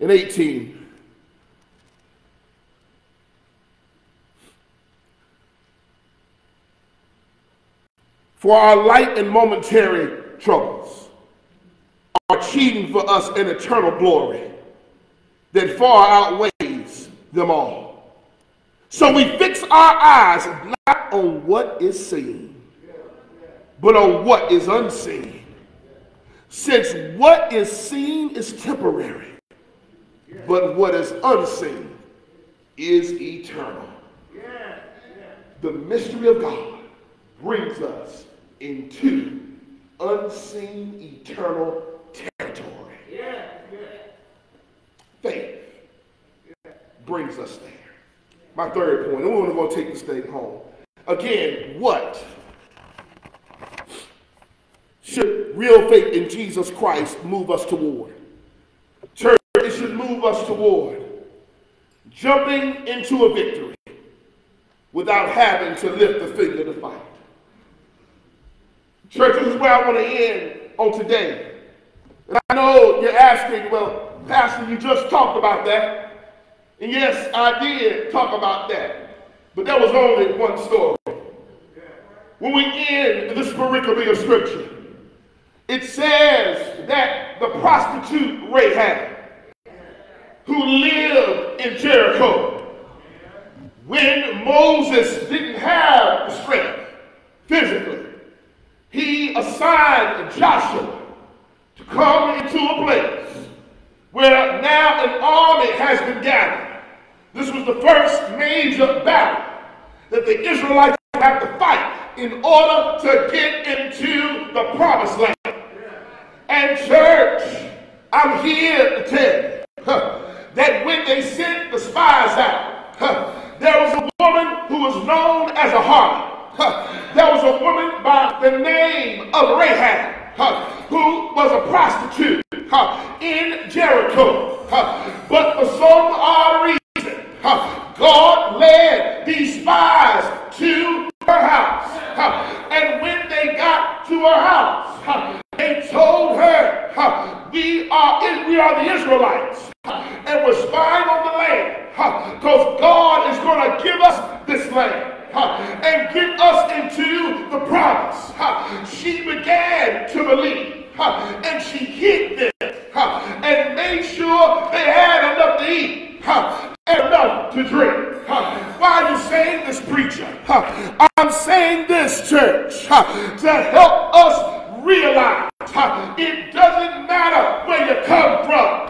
and 18. For our light and momentary troubles are achieving for us an eternal glory that far outweighs them all. So we fix our eyes not on what is seen, but on what is unseen. Since what is seen is temporary, but what is unseen is eternal. The mystery of God brings us into unseen eternal territory. Faith brings us there. My third point, and we're going to take this thing home. Again, what should real faith in Jesus Christ move us toward? Church, it should move us toward jumping into a victory without having to lift the finger to fight. Church, this is where I want to end on today. And I know you're asking, well, Pastor, you just talked about that. And yes, I did talk about that. But that was only one story. When we end this pericope of scripture, it says that the prostitute Rahab, who lived in Jericho, when Moses didn't have the strength physically, he assigned Joshua to come into a place where now an army has been gathered. This was the first major battle that the Israelites had to fight in order to get into the promised land. And church, I'm here to tell you huh, that when they sent the spies out, huh, there was a woman who was known as a harlot. There was a woman by the name of Rahab who was a prostitute in Jericho. But for some odd reason, God led these spies to her house. And when they got to her house, they told her, we are, we are the Israelites. And we're spying on the land because God is going to give us this land and get us into the promise. She began to believe. And she hid them. And made sure they had enough to eat. And enough to drink. Why are you saying this, preacher? I'm saying this, church, to help us realize it doesn't matter where you come from.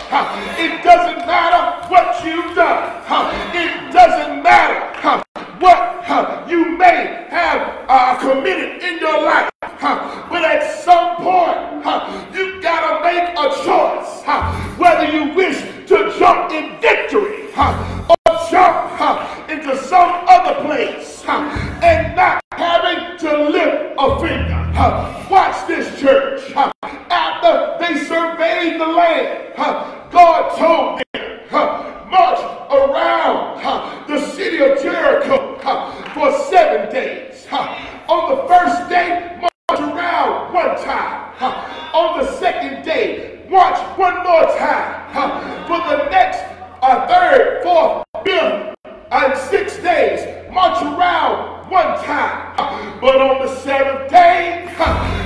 It doesn't matter what you've done. It doesn't matter what you may have uh, committed in your life. But at some point, you've got to make a choice whether you wish to jump in victory or jump into some other place and not Watch this church. After they surveyed the land, God told them, march around the city of Jericho for seven days. On the first day, march around one time. On the second day, march one more time. For the next, uh, third, fourth, fifth, and six days, march around one time. But on the seventh day,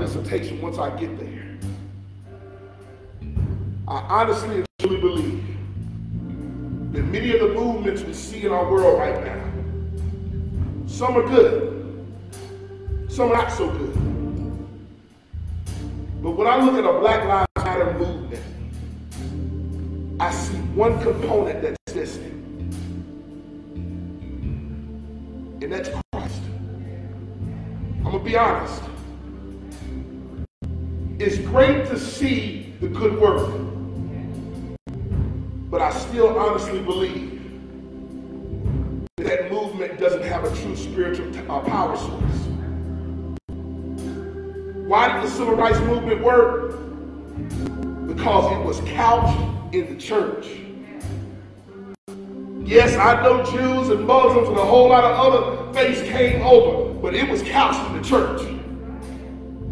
dissertation once I get there. I honestly and truly believe that many of the movements we see in our world right now, some are good, some are not so good. But when I look at a Black Lives Matter movement, I see one component that's missing. And that's Christ. I'm to be honest. It's great to see the good work. But I still honestly believe that that movement doesn't have a true spiritual uh, power source. Why did the civil rights movement work? Because it was couched in the church. Yes, I know Jews and Muslims and a whole lot of other faiths came over, but it was couched in the church.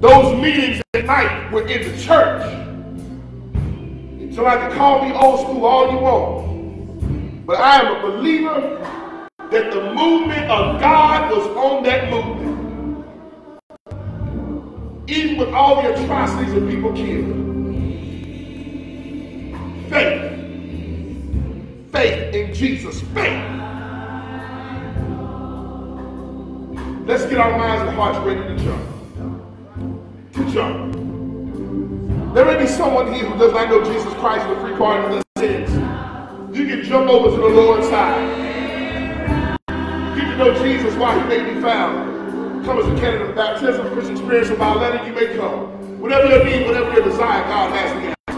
Those meetings at night were in the church. So I can call me old school all you want. But I am a believer that the movement of God was on that movement. Even with all the atrocities of people killed. Faith. Faith in Jesus. Faith. Let's get our minds and hearts ready to jump. There may be someone here who does not know Jesus Christ the free pardon of sins. You can jump over to the Lord's side. Get to know Jesus while he may be found. Come as a candidate of baptism, Christian experience, or by letter, you may come. Whatever your need, whatever your desire, God has the answer.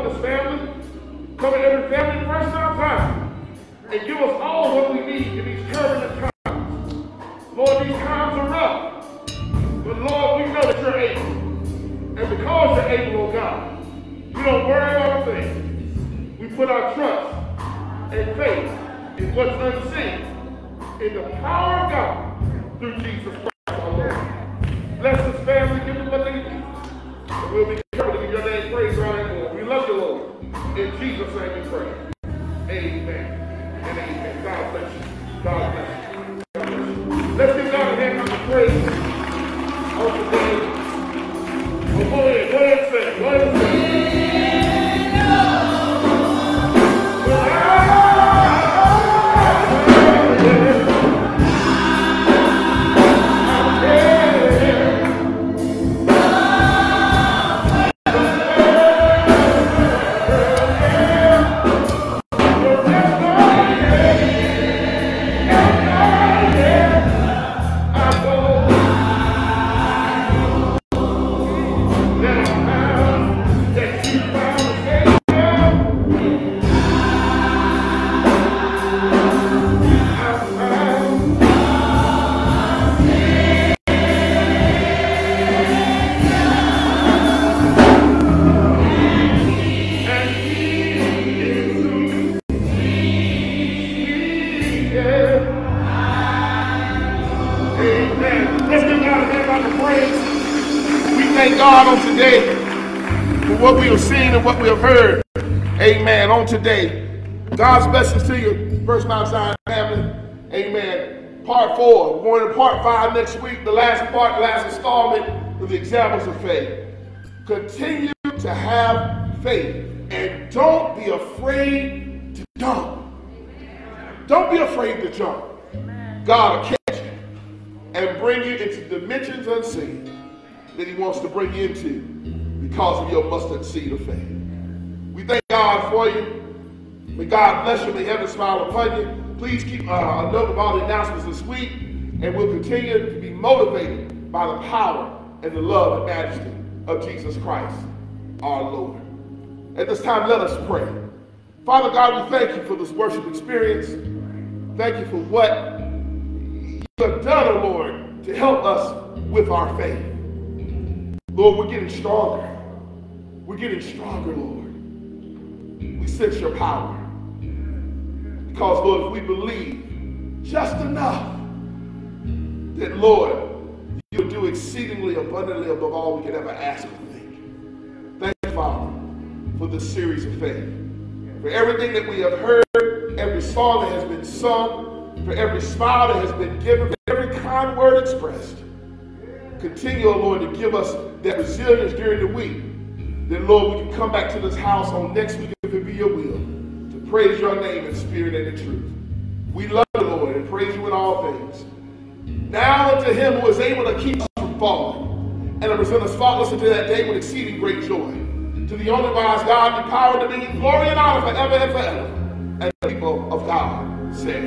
help this family. Come every family first time and give us all what we need in these turbulent times. Lord, these times are rough, but Lord, we know that you're able. And because you're able, oh God, we don't worry about things. We put our trust and faith in what's unseen, in the power of God through Jesus Christ. Today. God's blessings to you, First Mount Zion family. Amen. Part four. We're going to part five next week. The last part, last installment of the examples of faith. Continue to have faith and don't be afraid to jump. Don't be afraid to jump. God will catch you and bring you into dimensions unseen that he wants to bring you into because of your mustard seed of faith. We thank God for you. May God bless you. May heaven smile upon you. Please keep uh, a note of all the announcements this week, and we'll continue to be motivated by the power and the love and majesty of Jesus Christ, our Lord. At this time, let us pray. Father God, we thank you for this worship experience. Thank you for what you have done, oh Lord, to help us with our faith. Lord, we're getting stronger. We're getting stronger, Lord. We sense your power. Because, Lord, if we believe just enough, that, Lord, you'll do exceedingly abundantly above all we could ever ask or think. Thank you, Father, for this series of faith. For everything that we have heard, every song that has been sung, for every smile that has been given, for every kind word expressed. Continue, oh Lord, to give us that resilience during the week. That, Lord, we can come back to this house on next week if it be your will, to praise your name in spirit and in truth. We love you, Lord, and praise you in all things. Now unto him who is able to keep us from falling, and to present us faultless unto that day with exceeding great joy. To the only wise God, the power, dominion, glory, and honor forever and forever. And the people of God say,